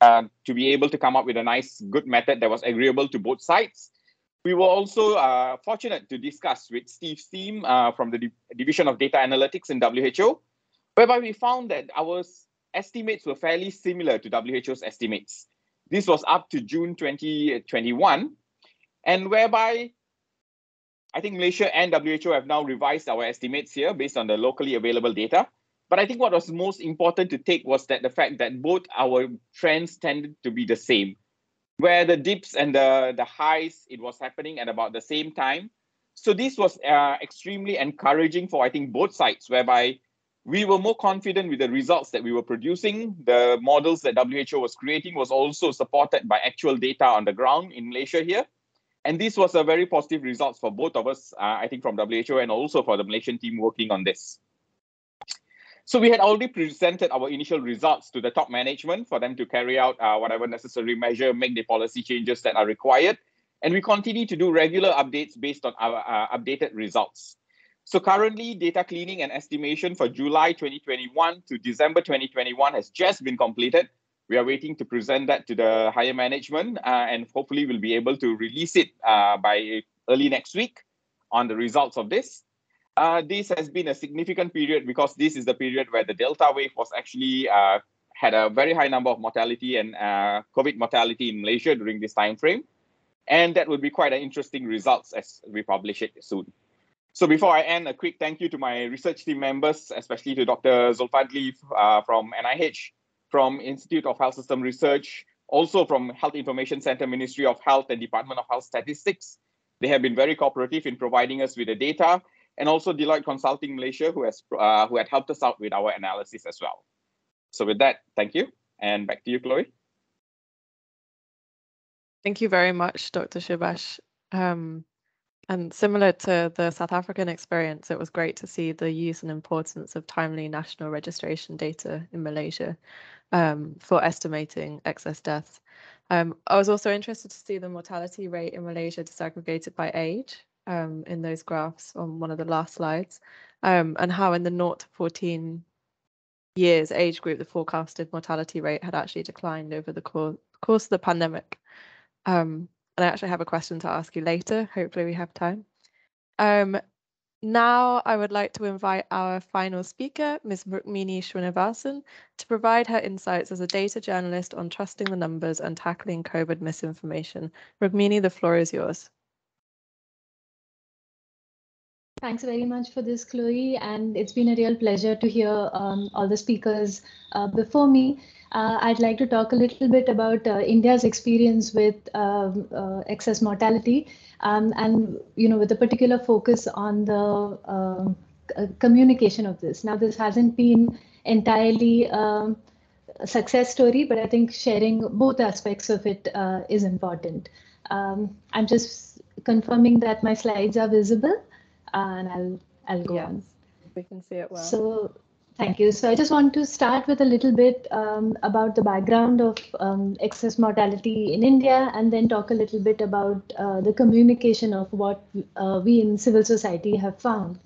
uh, to be able to come up with a nice, good method that was agreeable to both sides. We were also uh, fortunate to discuss with Steve's team uh, from the D Division of Data Analytics in WHO, whereby we found that our estimates were fairly similar to WHO's estimates. This was up to June 2021, and whereby I think Malaysia and WHO have now revised our estimates here based on the locally available data. But I think what was most important to take was that the fact that both our trends tended to be the same, where the dips and the, the highs, it was happening at about the same time. So this was uh, extremely encouraging for, I think, both sides, whereby we were more confident with the results that we were producing. The models that WHO was creating was also supported by actual data on the ground in Malaysia here. And this was a very positive result for both of us, uh, I think from WHO and also for the Malaysian team working on this. So we had already presented our initial results to the top management for them to carry out uh, whatever necessary measure, make the policy changes that are required. And we continue to do regular updates based on our uh, updated results. So currently, data cleaning and estimation for July 2021 to December 2021 has just been completed. We are waiting to present that to the higher management uh, and hopefully we'll be able to release it uh, by early next week on the results of this. Uh, this has been a significant period because this is the period where the Delta wave was actually uh, had a very high number of mortality and uh, COVID mortality in Malaysia during this time frame. And that will be quite an interesting results as we publish it soon. So before I end, a quick thank you to my research team members, especially to Dr. Zulfadli uh, from NIH, from Institute of Health System Research, also from Health Information Center, Ministry of Health and Department of Health Statistics. They have been very cooperative in providing us with the data, and also Deloitte Consulting Malaysia, who has uh, who had helped us out with our analysis as well. So with that, thank you, and back to you, Chloe. Thank you very much, Dr. Shubash. Um, and similar to the South African experience, it was great to see the use and importance of timely national registration data in Malaysia um, for estimating excess deaths. Um, I was also interested to see the mortality rate in Malaysia disaggregated by age um, in those graphs on one of the last slides, um, and how in the 0 to 14 years age group, the forecasted mortality rate had actually declined over the course, course of the pandemic. Um, and I actually have a question to ask you later. Hopefully we have time. Um, now I would like to invite our final speaker, Ms. Rukmini Srinivasan, to provide her insights as a data journalist on trusting the numbers and tackling COVID misinformation. Rukmini, the floor is yours. Thanks very much for this, Chloe, and it's been a real pleasure to hear um, all the speakers uh, before me uh, I'd like to talk a little bit about uh, India's experience with um, uh, excess mortality, um, and you know, with a particular focus on the um, communication of this. Now, this hasn't been entirely um, a success story, but I think sharing both aspects of it uh, is important. Um, I'm just confirming that my slides are visible, and I'll I'll go yes, on. We can see it well. So Thank you. So I just want to start with a little bit um, about the background of um, excess mortality in India and then talk a little bit about uh, the communication of what uh, we in civil society have found.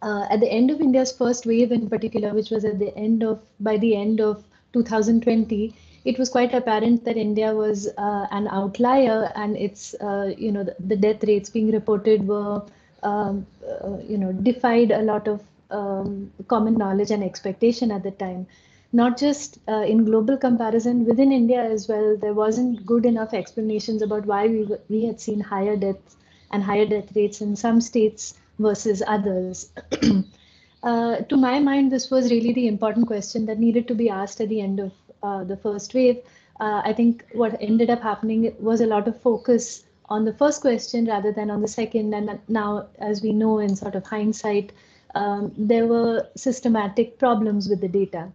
Uh, at the end of India's first wave in particular, which was at the end of, by the end of 2020, it was quite apparent that India was uh, an outlier and its, uh, you know, the, the, death rates being reported were, um, uh, you know, defied a lot of um, common knowledge and expectation at the time. Not just uh, in global comparison, within India as well, there wasn't good enough explanations about why we, we had seen higher deaths and higher death rates in some states versus others. uh, to my mind, this was really the important question that needed to be asked at the end of uh, the first wave. Uh, I think what ended up happening was a lot of focus on the first question rather than on the second. And now, as we know in sort of hindsight, um, there were systematic problems with the data.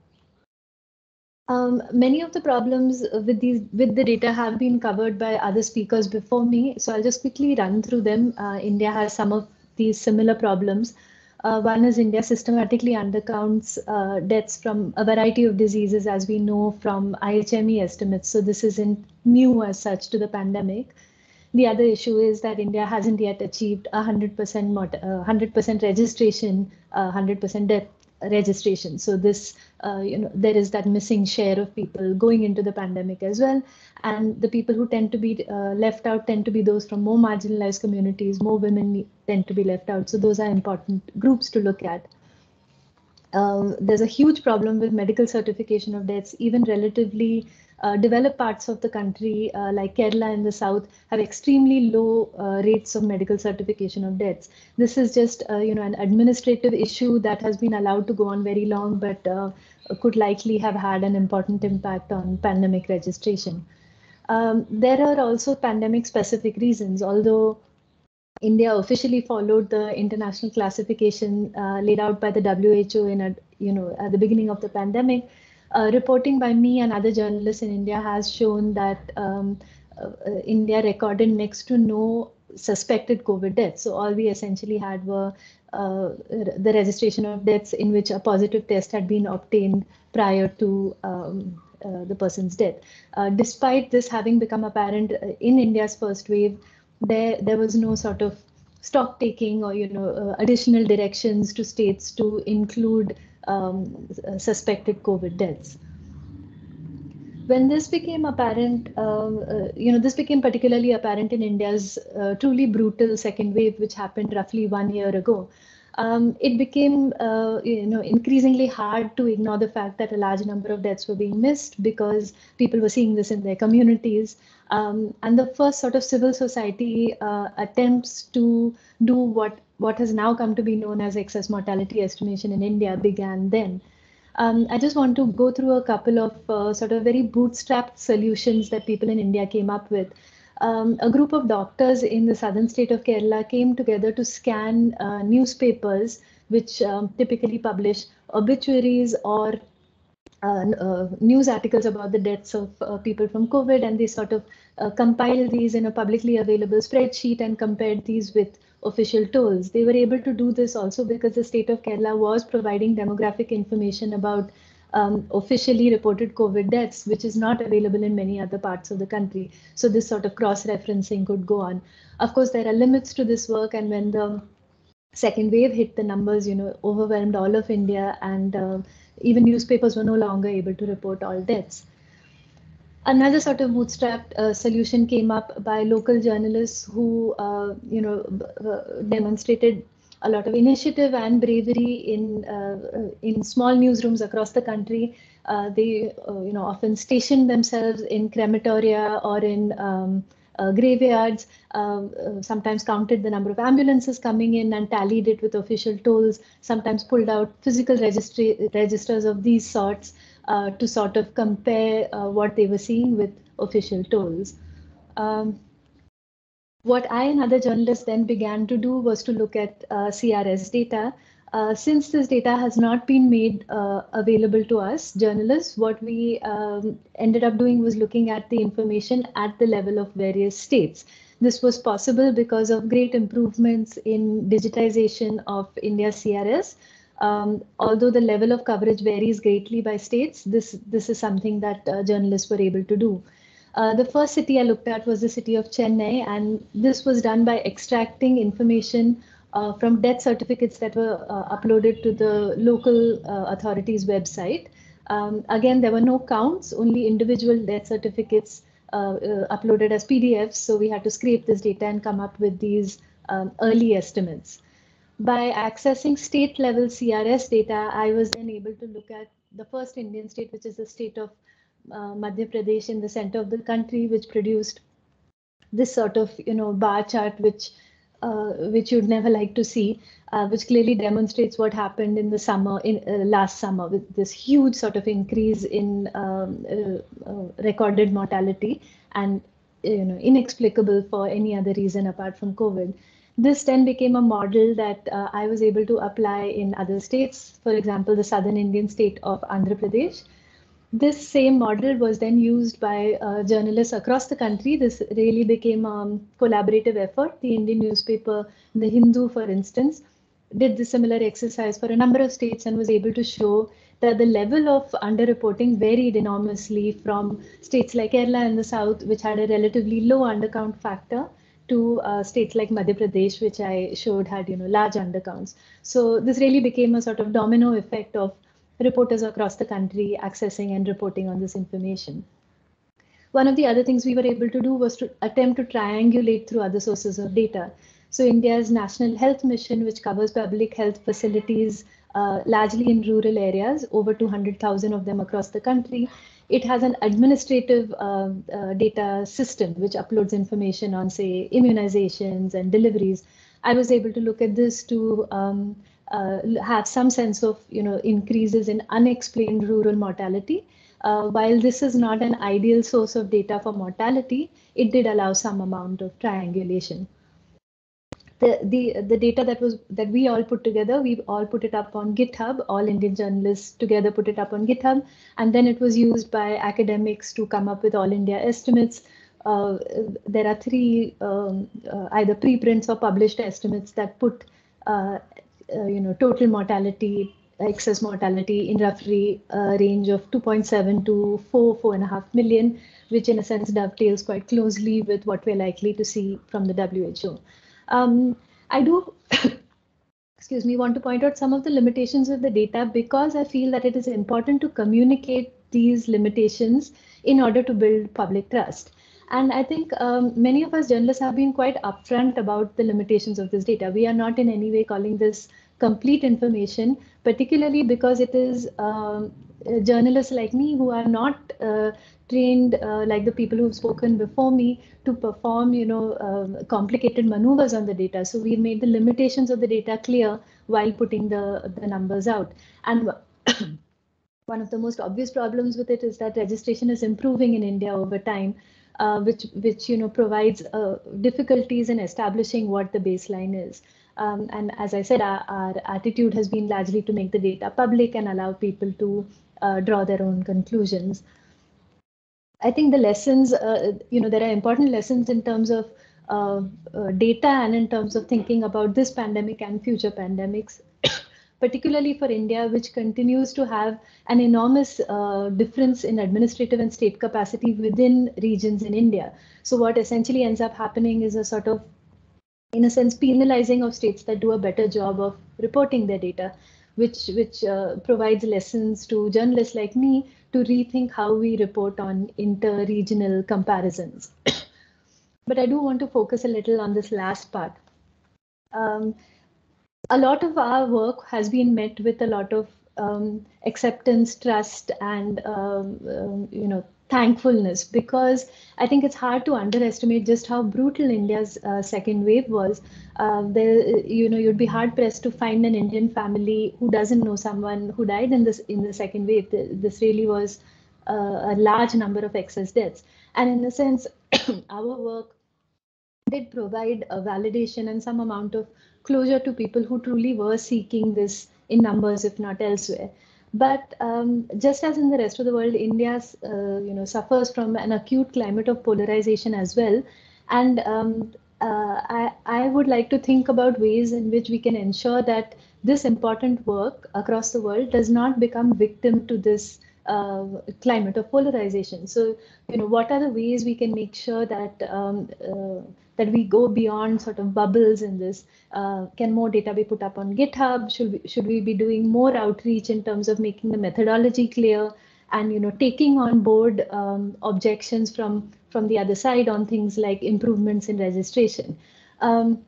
Um, many of the problems with these with the data have been covered by other speakers before me, so I'll just quickly run through them. Uh, India has some of these similar problems. Uh, one is India systematically undercounts uh, deaths from a variety of diseases, as we know from IHME estimates. So this isn't new as such to the pandemic. The other issue is that India hasn't yet achieved 100% 100% registration, 100% death registration. So this, uh, you know, there is that missing share of people going into the pandemic as well. And the people who tend to be uh, left out tend to be those from more marginalized communities. More women tend to be left out. So those are important groups to look at. Um, there's a huge problem with medical certification of deaths, even relatively uh, developed parts of the country, uh, like Kerala in the south, have extremely low uh, rates of medical certification of deaths. This is just, uh, you know, an administrative issue that has been allowed to go on very long, but uh, could likely have had an important impact on pandemic registration. Um, there are also pandemic-specific reasons, although India officially followed the international classification uh, laid out by the WHO in a, you know, at the beginning of the pandemic. Uh, reporting by me and other journalists in India has shown that um, uh, India recorded next to no suspected COVID deaths. So all we essentially had were uh, the registration of deaths in which a positive test had been obtained prior to um, uh, the person's death. Uh, despite this having become apparent uh, in India's first wave, there there was no sort of stock taking or you know additional directions to states to include um, suspected COVID deaths. When this became apparent, um, uh, you know, this became particularly apparent in India's uh, truly brutal second wave, which happened roughly one year ago. Um, it became, uh, you know, increasingly hard to ignore the fact that a large number of deaths were being missed because people were seeing this in their communities. Um, and the first sort of civil society uh, attempts to do what what has now come to be known as excess mortality estimation in India began then. Um, I just want to go through a couple of uh, sort of very bootstrapped solutions that people in India came up with. Um, a group of doctors in the southern state of Kerala came together to scan uh, newspapers, which um, typically publish obituaries or uh, uh, news articles about the deaths of uh, people from COVID, and they sort of uh, compiled these in a publicly available spreadsheet and compared these with official tolls. They were able to do this also because the state of Kerala was providing demographic information about um, officially reported COVID deaths, which is not available in many other parts of the country. So this sort of cross-referencing could go on. Of course, there are limits to this work, and when the second wave hit, the numbers, you know, overwhelmed all of India, and uh, even newspapers were no longer able to report all deaths another sort of bootstrapped uh, solution came up by local journalists who, uh, you know, uh, demonstrated a lot of initiative and bravery in uh, in small newsrooms across the country. Uh, they, uh, you know, often stationed themselves in crematoria or in um, graveyards. sometimes counted the number of ambulances coming in and tallied it with official tolls. Sometimes pulled out physical registry registers of these sorts uh, to sort of compare uh, what they were seeing with official tolls. Um, what I and other journalists then began to do was to look at uh, CRS data. Uh, since this data has not been made uh, available to us, journalists, what we um, ended up doing was looking at the information at the level of various states. This was possible because of great improvements in digitization of India's CRS, um, although the level of coverage varies greatly by states, this, this is something that uh, journalists were able to do. Uh, the first city I looked at was the city of Chennai, and this was done by extracting information uh, from death certificates that were uh, uploaded to the local uh, authorities' website. Um, again, there were no counts, only individual death certificates uh, uploaded as PDFs. So we had to scrape this data and come up with these um, early estimates by accessing state level CRS data, I was then able to look at the first Indian state, which is the state of uh, Madhya Pradesh in the center of the country, which produced this sort of you know bar chart, which uh, which you'd never like to see, uh, which clearly demonstrates what happened in the summer, in uh, last summer, with this huge sort of increase in um, uh, uh, recorded mortality and you know inexplicable for any other reason apart from COVID this then became a model that uh, I was able to apply in other states, for example, the southern Indian state of Andhra Pradesh. This same model was then used by uh, journalists across the country. This really became a collaborative effort. The Indian newspaper, The Hindu, for instance, did the similar exercise for a number of states and was able to show that the level of underreporting varied enormously from states like Kerala in the south, which had a relatively low undercount factor, to uh, states like Madhya Pradesh, which I showed had you know large undercounts. So this really became a sort of domino effect of reporters across the country accessing and reporting on this information. One of the other things we were able to do was to attempt to triangulate through other sources of data. So India's National Health Mission, which covers public health facilities uh, largely in rural areas, over 200,000 of them across the country. It has an administrative uh, uh, data system which uploads information on, say, immunizations and deliveries. I was able to look at this to um, uh, have some sense of, you know, increases in unexplained rural mortality. Uh, while this is not an ideal source of data for mortality, it did allow some amount of triangulation the the the data that was that we all put together we all put it up on github. All indian journalists together put it up on github. And then it was used by academics to come up with all india estimates. Uh, there are three um, uh, either preprints or published estimates that put uh, uh you know total mortality excess mortality in roughly a range of 2.7 to 4 four and a half million which in a sense dovetails quite closely with what we're likely to see from the WHO um, I do, excuse me, want to point out some of the limitations of the data because I feel that it is important to communicate these limitations in order to build public trust. And I think um, many of us journalists have been quite upfront about the limitations of this data. We are not in any way calling this complete information, particularly because it is um, journalists like me who are not uh, trained uh, like the people who've spoken before me to perform you know uh, complicated maneuvers on the data. So we made the limitations of the data clear while putting the the numbers out. And one of the most obvious problems with it is that registration is improving in india over time uh, which which you know provides uh, difficulties in establishing what the baseline is. Um, and as I said, our, our, attitude has been largely to make the data public and allow people to uh, draw their own conclusions. I think the lessons, uh, you know, there are important lessons in terms of uh, uh, data and in terms of thinking about this pandemic and future pandemics, particularly for India, which continues to have an enormous uh, difference in administrative and state capacity within regions in India. So what essentially ends up happening is a sort of, in a sense, penalizing of states that do a better job of reporting their data which which uh, provides lessons to journalists like me to rethink how we report on inter-regional comparisons. but I do want to focus a little on this last part. Um, a lot of our work has been met with a lot of um, acceptance, trust, and um, um you know thankfulness because I think it's hard to underestimate just how brutal India's uh, second wave was. Uh, there, you know, you'd be hard pressed to find an Indian family who doesn't know someone who died in this in the second wave. This really was uh, a large number of excess deaths, and in a sense, our work did provide a validation and some amount of closure to people who truly were seeking this in numbers, if not elsewhere. But um, just as in the rest of the world, India, uh, you know, suffers from an acute climate of polarization as well. And um, uh, I, I would like to think about ways in which we can ensure that this important work across the world does not become victim to this uh, climate of polarization. So, you know, what are the ways we can make sure that um, uh, that we go beyond sort of bubbles in this? Uh, can more data be put up on GitHub? Should we should we be doing more outreach in terms of making the methodology clear? And you know, taking on board um, objections from from the other side on things like improvements in registration. Um,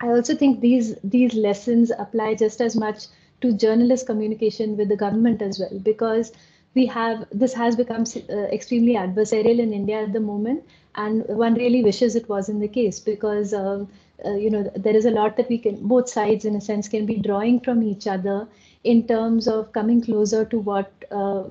I also think these these lessons apply just as much to journalist communication with the government as well, because we have this has become uh, extremely adversarial in India at the moment, and one really wishes it wasn't the case because um, uh, you know there is a lot that we can both sides in a sense can be drawing from each other in terms of coming closer to what uh,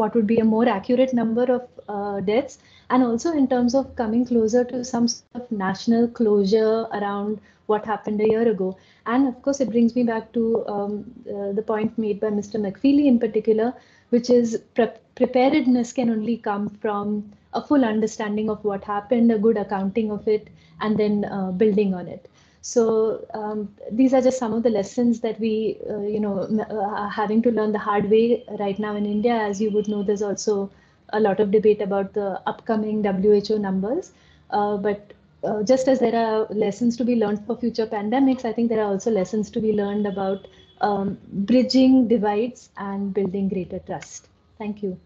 what would be a more accurate number of uh, deaths. And also in terms of coming closer to some sort of national closure around what happened a year ago. And of course it brings me back to um, uh, the point made by mr MacFeely in particular which is pre preparedness can only come from a full understanding of what happened, a good accounting of it, and then uh, building on it. So um, these are just some of the lessons that we, uh, you know, uh, are having to learn the hard way right now in India. As you would know, there's also a lot of debate about the upcoming WHO numbers. Uh, but uh, just as there are lessons to be learned for future pandemics, I think there are also lessons to be learned about um, bridging divides and building greater trust. Thank you.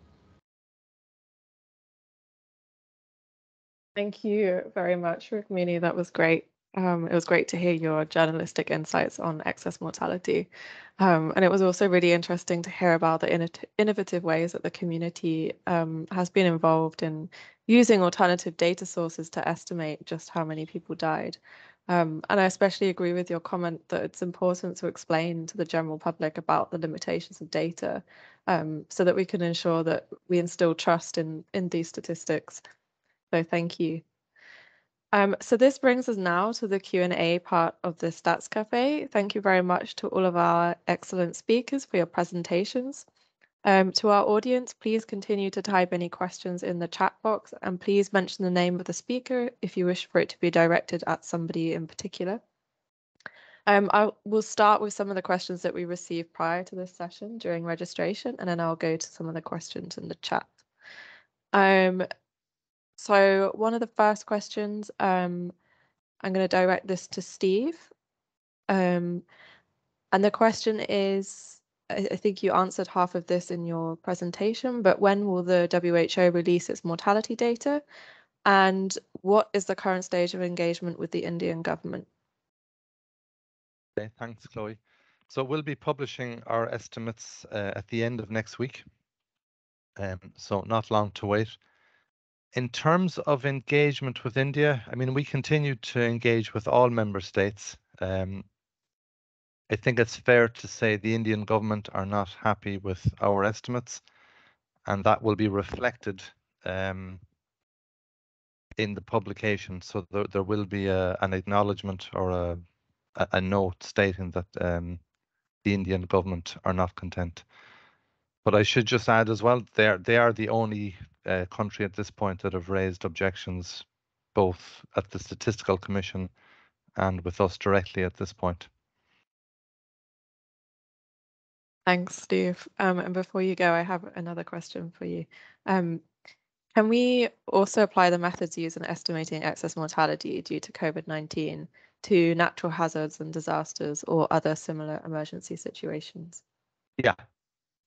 Thank you very much, Rukmini. That was great. Um, it was great to hear your journalistic insights on excess mortality. Um, and it was also really interesting to hear about the innovative ways that the community um, has been involved in using alternative data sources to estimate just how many people died. Um, and I especially agree with your comment that it's important to explain to the general public about the limitations of data um, so that we can ensure that we instill trust in, in these statistics. So thank you. Um, so this brings us now to the Q&A part of the Stats Cafe. Thank you very much to all of our excellent speakers for your presentations. Um, to our audience, please continue to type any questions in the chat box and please mention the name of the speaker if you wish for it to be directed at somebody in particular. Um, I will start with some of the questions that we received prior to this session during registration, and then I'll go to some of the questions in the chat. Um, so one of the first questions, um, I'm going to direct this to Steve. Um, and the question is, I, think you answered half of this in your presentation, but when will the WHO release its mortality data? And what is the current stage of engagement with the Indian government? Okay, thanks, Chloe. So we'll be publishing our estimates uh, at the end of next week. Um, so not long to wait in terms of engagement with India, I mean, we continue to engage with all member states. Um, I think it's fair to say the Indian government are not happy with our estimates, and that will be reflected um, in the publication. So there, there will be a, an acknowledgement or a, a, note stating that um, the Indian government are not content. But I should just add as well, they are, they are the only uh, country at this point that have raised objections both at the Statistical Commission and with us directly at this point. Thanks, Steve. Um, and before you go, I have another question for you. Um, can we also apply the methods used in estimating excess mortality due to COVID-19 to natural hazards and disasters or other similar emergency situations? Yeah,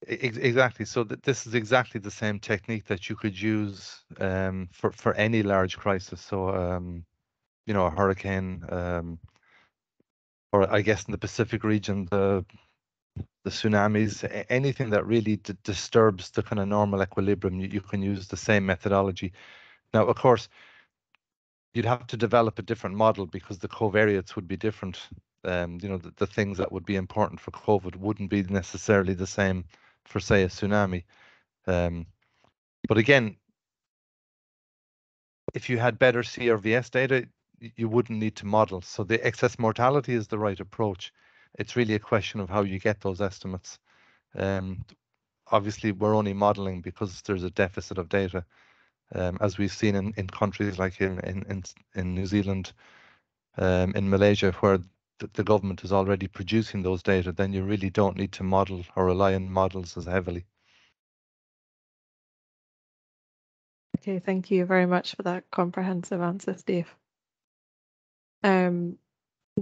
Exactly. So th this is exactly the same technique that you could use um, for for any large crisis. So um, you know, a hurricane, um, or I guess in the Pacific region, the the tsunamis, anything that really disturbs the kind of normal equilibrium, you, you can use the same methodology. Now, of course, you'd have to develop a different model because the covariates would be different. Um, you know, the, the things that would be important for COVID wouldn't be necessarily the same for say a tsunami. Um, but again, if you had better CRVS data, you wouldn't need to model. So the excess mortality is the right approach. It's really a question of how you get those estimates. Um, obviously, we're only modeling because there's a deficit of data, um, as we've seen in, in countries like in, in, in New Zealand, um, in Malaysia, where the government is already producing those data, then you really don't need to model or rely on models as heavily. Okay, thank you very much for that comprehensive answer, Steve. Um,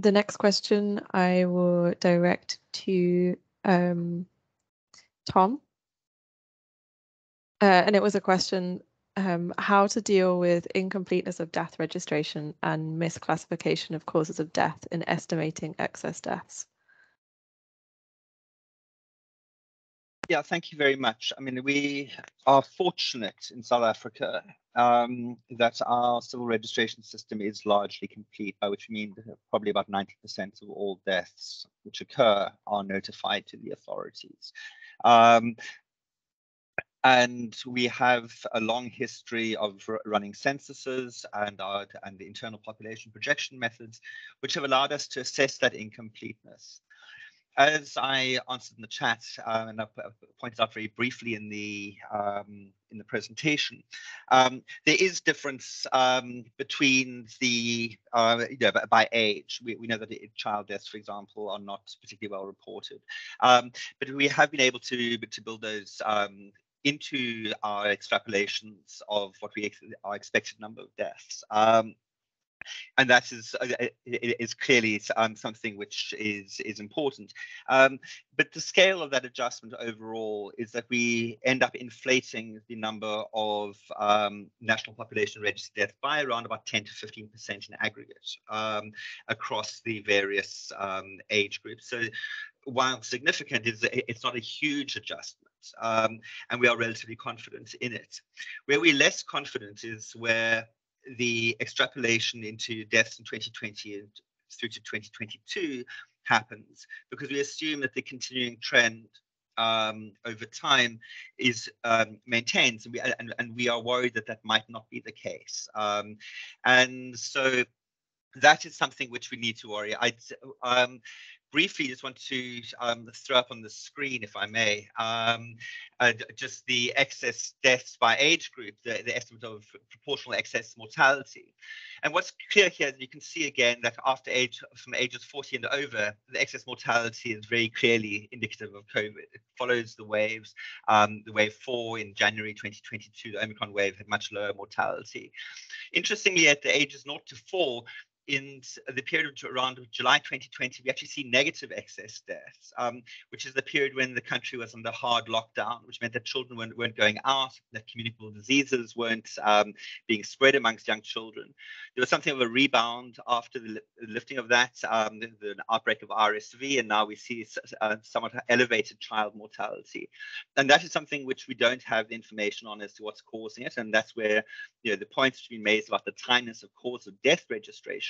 the next question I will direct to um, Tom. Uh, and it was a question um, how to deal with incompleteness of death registration and misclassification of causes of death in estimating excess deaths. Yeah, thank you very much. I mean, we are fortunate in South Africa um, that our civil registration system is largely complete, by which we mean probably about 90% of all deaths which occur are notified to the authorities. Um, and we have a long history of running censuses and our and the internal population projection methods, which have allowed us to assess that incompleteness. As I answered in the chat uh, and I pointed out very briefly in the um, in the presentation, um, there is difference um, between the uh, you know, by age. We, we know that child deaths, for example, are not particularly well reported, um, but we have been able to to build those um, into our extrapolations of what we ex our expected number of deaths. Um, and that is uh, is clearly um, something which is is important. Um, but the scale of that adjustment overall is that we end up inflating the number of um, national population registered deaths by around about 10 to 15 percent in aggregate um, across the various um, age groups. So while significant, is it's not a huge adjustment. Um, and we are relatively confident in it. Where we're less confident is where the extrapolation into deaths in 2020 and through to 2022 happens because we assume that the continuing trend um, over time is um, maintained and we, and, and, we are worried that that might not be the case. Um, and so that is something which we need to worry. I um, briefly just want to um, throw up on the screen, if I may, um, uh, just the excess deaths by age group, the, the, estimate of proportional excess mortality. And what's clear here you can see again that after age, from ages 40 and over, the excess mortality is very clearly indicative of COVID. It follows the waves. Um, the wave four in January 2022, the Omicron wave had much lower mortality. Interestingly, at the ages 0 to 4, in the period around July 2020, we actually see negative excess deaths, um, which is the period when the country was under hard lockdown, which meant that children weren't, weren't going out, that communicable diseases weren't um, being spread amongst young children. There was something of a rebound after the lifting of that, um, the, the, outbreak of RSV, and now we see uh, somewhat elevated child mortality. And that is something which we don't have the information on as to what's causing it, and that's where you know the points to be made about the timeliness of cause of death registration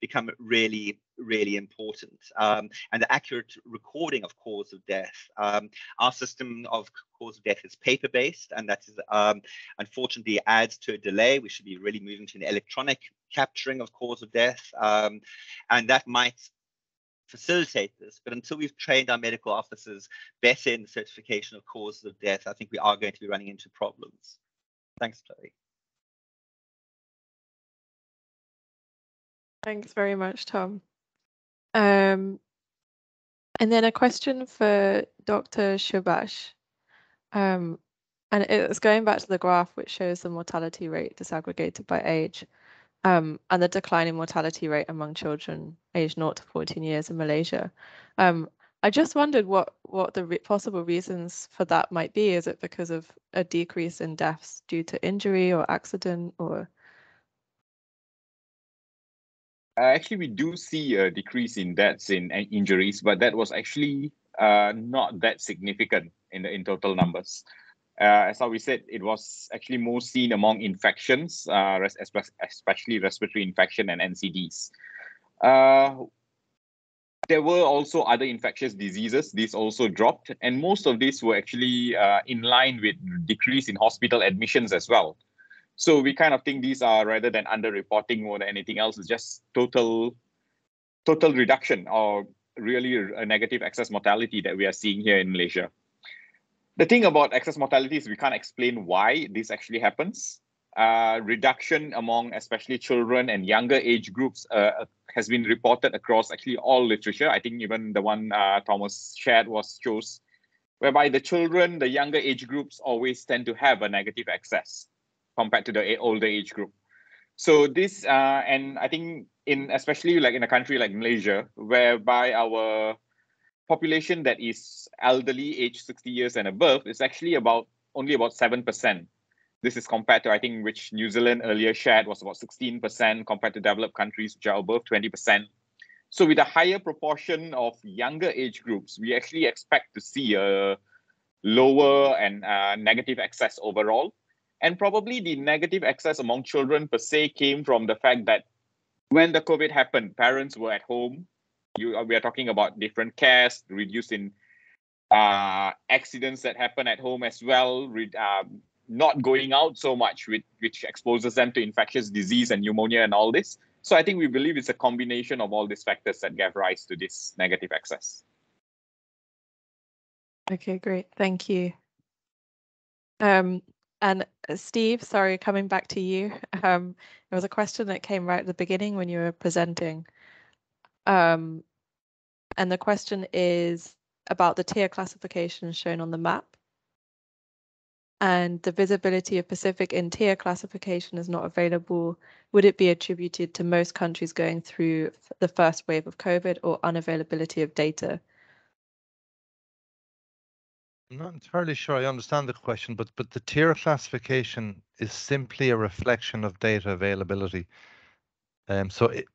become really, really important. Um, and the accurate recording of cause of death. Um, our system of cause of death is paper-based, and that is um, unfortunately adds to a delay. We should be really moving to an electronic capturing of cause of death, um, and that might facilitate this. But until we've trained our medical officers better in the certification of causes of death, I think we are going to be running into problems. Thanks, Chloe. Thanks very much, Tom. Um, and then a question for Dr. Shubash. Um, and it's going back to the graph which shows the mortality rate disaggregated by age um, and the declining mortality rate among children aged 0 to 14 years in Malaysia. Um, I just wondered what, what the re possible reasons for that might be. Is it because of a decrease in deaths due to injury or accident or Uh, actually, we do see a decrease in deaths in injuries, but that was actually uh, not that significant in the in total numbers. Uh, as we said, it was actually more seen among infections, uh, especially respiratory infection and NCDs. Uh, there were also other infectious diseases. These also dropped, and most of these were actually uh, in line with decrease in hospital admissions as well. So we kind of think these are rather than underreporting more than anything else, is just total total reduction or really a negative excess mortality that we are seeing here in Malaysia. The thing about excess mortality is we can't explain why this actually happens. Uh, reduction among especially children and younger age groups uh, has been reported across actually all literature. I think even the one uh, Thomas shared was shows whereby the children, the younger age groups always tend to have a negative excess compared to the older age group. So this, uh, and I think in especially like in a country like Malaysia, whereby our population that is elderly, age 60 years and above, is actually about only about 7%. This is compared to, I think, which New Zealand earlier shared was about 16% compared to developed countries, which are above 20%. So with a higher proportion of younger age groups, we actually expect to see a lower and uh, negative excess overall. And probably the negative excess among children per se came from the fact that when the COVID happened, parents were at home. You, uh, we are talking about different cares, reducing uh, accidents that happen at home as well, re- um, not going out so much, with, which exposes them to infectious disease and pneumonia and all this. So I think we believe it's a combination of all these factors that gave rise to this negative excess. Okay, great. Thank you. Um, and uh, Steve, sorry, coming back to you. Um, there was a question that came right at the beginning when you were presenting. Um, and the question is about the tier classification shown on the map. and the visibility of Pacific in tier classification is not available, would it be attributed to most countries going through the first wave of COVID or unavailability of data? I'm not entirely sure I understand the question, but but the tier classification is simply a reflection of data availability. Um, so it,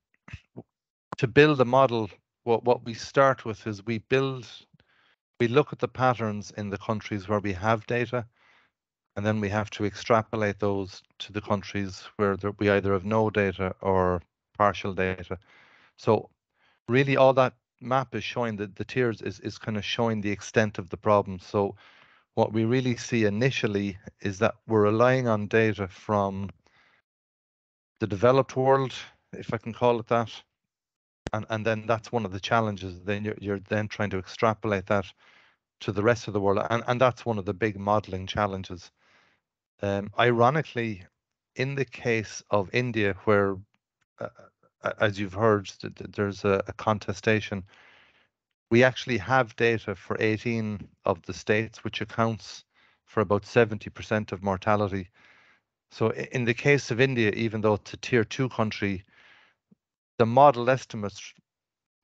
to build a model, what what we start with is we build, we look at the patterns in the countries where we have data, and then we have to extrapolate those to the countries where there, we either have no data or partial data. So really all that map is showing that the tiers is, is kind of showing the extent of the problem. So what we really see initially is that we're relying on data from the developed world, if I can call it that. And, and then that's one of the challenges. Then you're, you're then trying to extrapolate that to the rest of the world. And, and that's one of the big modeling challenges. Um, ironically, in the case of India, where, uh, as you've heard, there's a, a, contestation, we actually have data for 18 of the states, which accounts for about 70% of mortality. So in the case of India, even though it's a tier two country, the model estimates,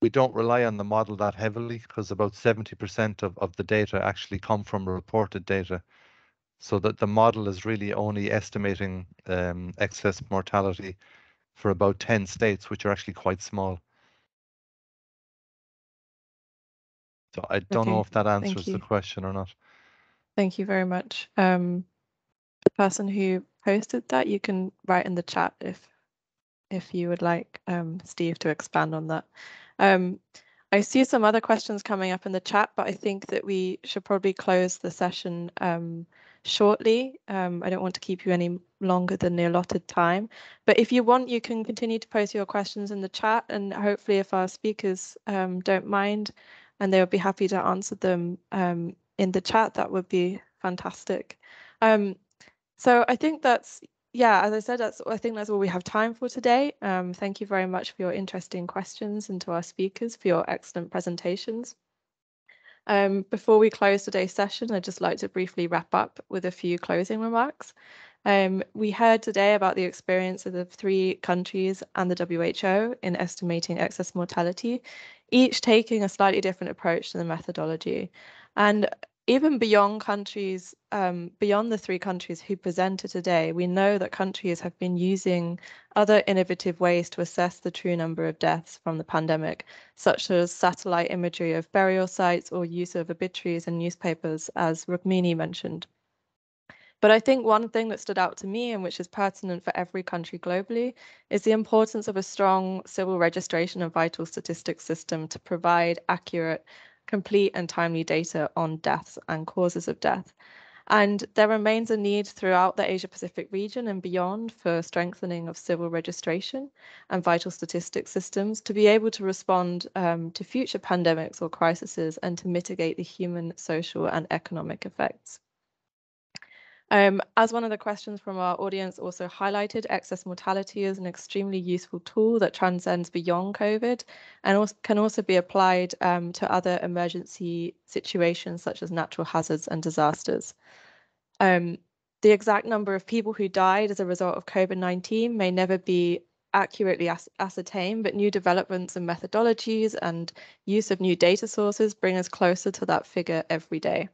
we don't rely on the model that heavily because about 70% of, of the data actually come from reported data. So that the model is really only estimating um, excess mortality for about 10 states, which are actually quite small. So I don't okay, know if that answers the question or not. Thank you very much. Um, the person who posted that, you can write in the chat if if you would like um, Steve to expand on that. Um, I see some other questions coming up in the chat, but I think that we should probably close the session um, shortly. Um, I don't want to keep you any longer than the allotted time. But if you want, you can continue to post your questions in the chat and hopefully if our speakers um, don't mind and they'll be happy to answer them um, in the chat, that would be fantastic. Um, so I think that's, yeah, as I said, that's I think that's all we have time for today. Um, thank you very much for your interesting questions and to our speakers for your excellent presentations. Um, before we close today's session, I'd just like to briefly wrap up with a few closing remarks. Um, we heard today about the experience of the three countries and the WHO in estimating excess mortality, each taking a slightly different approach to the methodology. And even beyond countries, um, beyond the three countries who presented today, we know that countries have been using other innovative ways to assess the true number of deaths from the pandemic, such as satellite imagery of burial sites or use of obituaries in newspapers, as Rukmini mentioned. But I think one thing that stood out to me and which is pertinent for every country globally is the importance of a strong civil registration and vital statistics system to provide accurate complete and timely data on deaths and causes of death. And there remains a need throughout the Asia Pacific region and beyond for strengthening of civil registration and vital statistics systems to be able to respond um, to future pandemics or crises and to mitigate the human, social, and economic effects. Um, as one of the questions from our audience also highlighted, excess mortality is an extremely useful tool that transcends beyond COVID and also can also be applied um, to other emergency situations such as natural hazards and disasters. Um, the exact number of people who died as a result of COVID-19 may never be accurately as ascertained, but new developments and methodologies and use of new data sources bring us closer to that figure every day.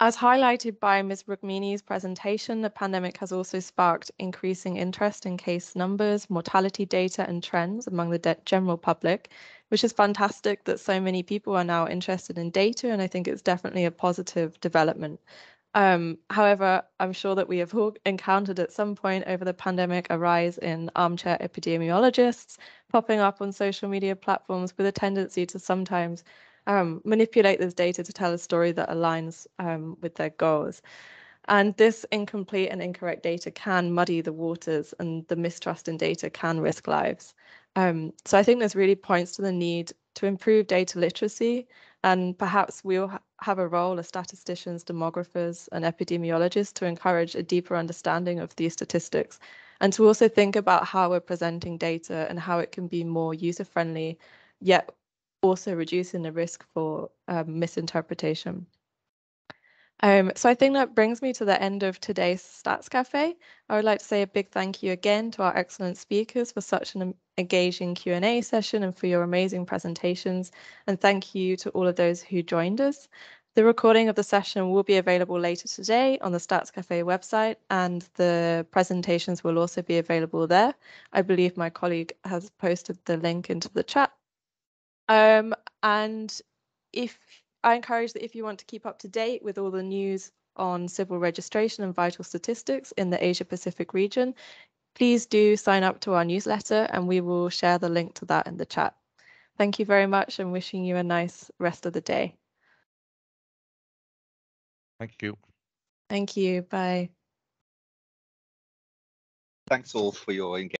As highlighted by Ms. Rukmini's presentation, the pandemic has also sparked increasing interest in case numbers, mortality data, and trends among the general public, which is fantastic that so many people are now interested in data, and I think it's definitely a positive development. Um, however, I'm sure that we have all encountered at some point over the pandemic a rise in armchair epidemiologists popping up on social media platforms with a tendency to sometimes um, manipulate this data to tell a story that aligns um, with their goals. And this incomplete and incorrect data can muddy the waters and the mistrust in data can risk lives. Um, so I think this really points to the need to improve data literacy and perhaps we'll ha have a role as statisticians, demographers and epidemiologists to encourage a deeper understanding of these statistics and to also think about how we're presenting data and how it can be more user-friendly, yet also reducing the risk for um, misinterpretation. Um, so I think that brings me to the end of today's Stats Cafe. I would like to say a big thank you again to our excellent speakers for such an engaging Q&A session and for your amazing presentations. And thank you to all of those who joined us. The recording of the session will be available later today on the Stats Cafe website and the presentations will also be available there. I believe my colleague has posted the link into the chat. Um, and if I encourage that if you want to keep up to date with all the news on civil registration and vital statistics in the Asia Pacific region, please do sign up to our newsletter and we will share the link to that in the chat. Thank you very much and wishing you a nice rest of the day. Thank you. Thank you. Bye. Thanks all for your engagement.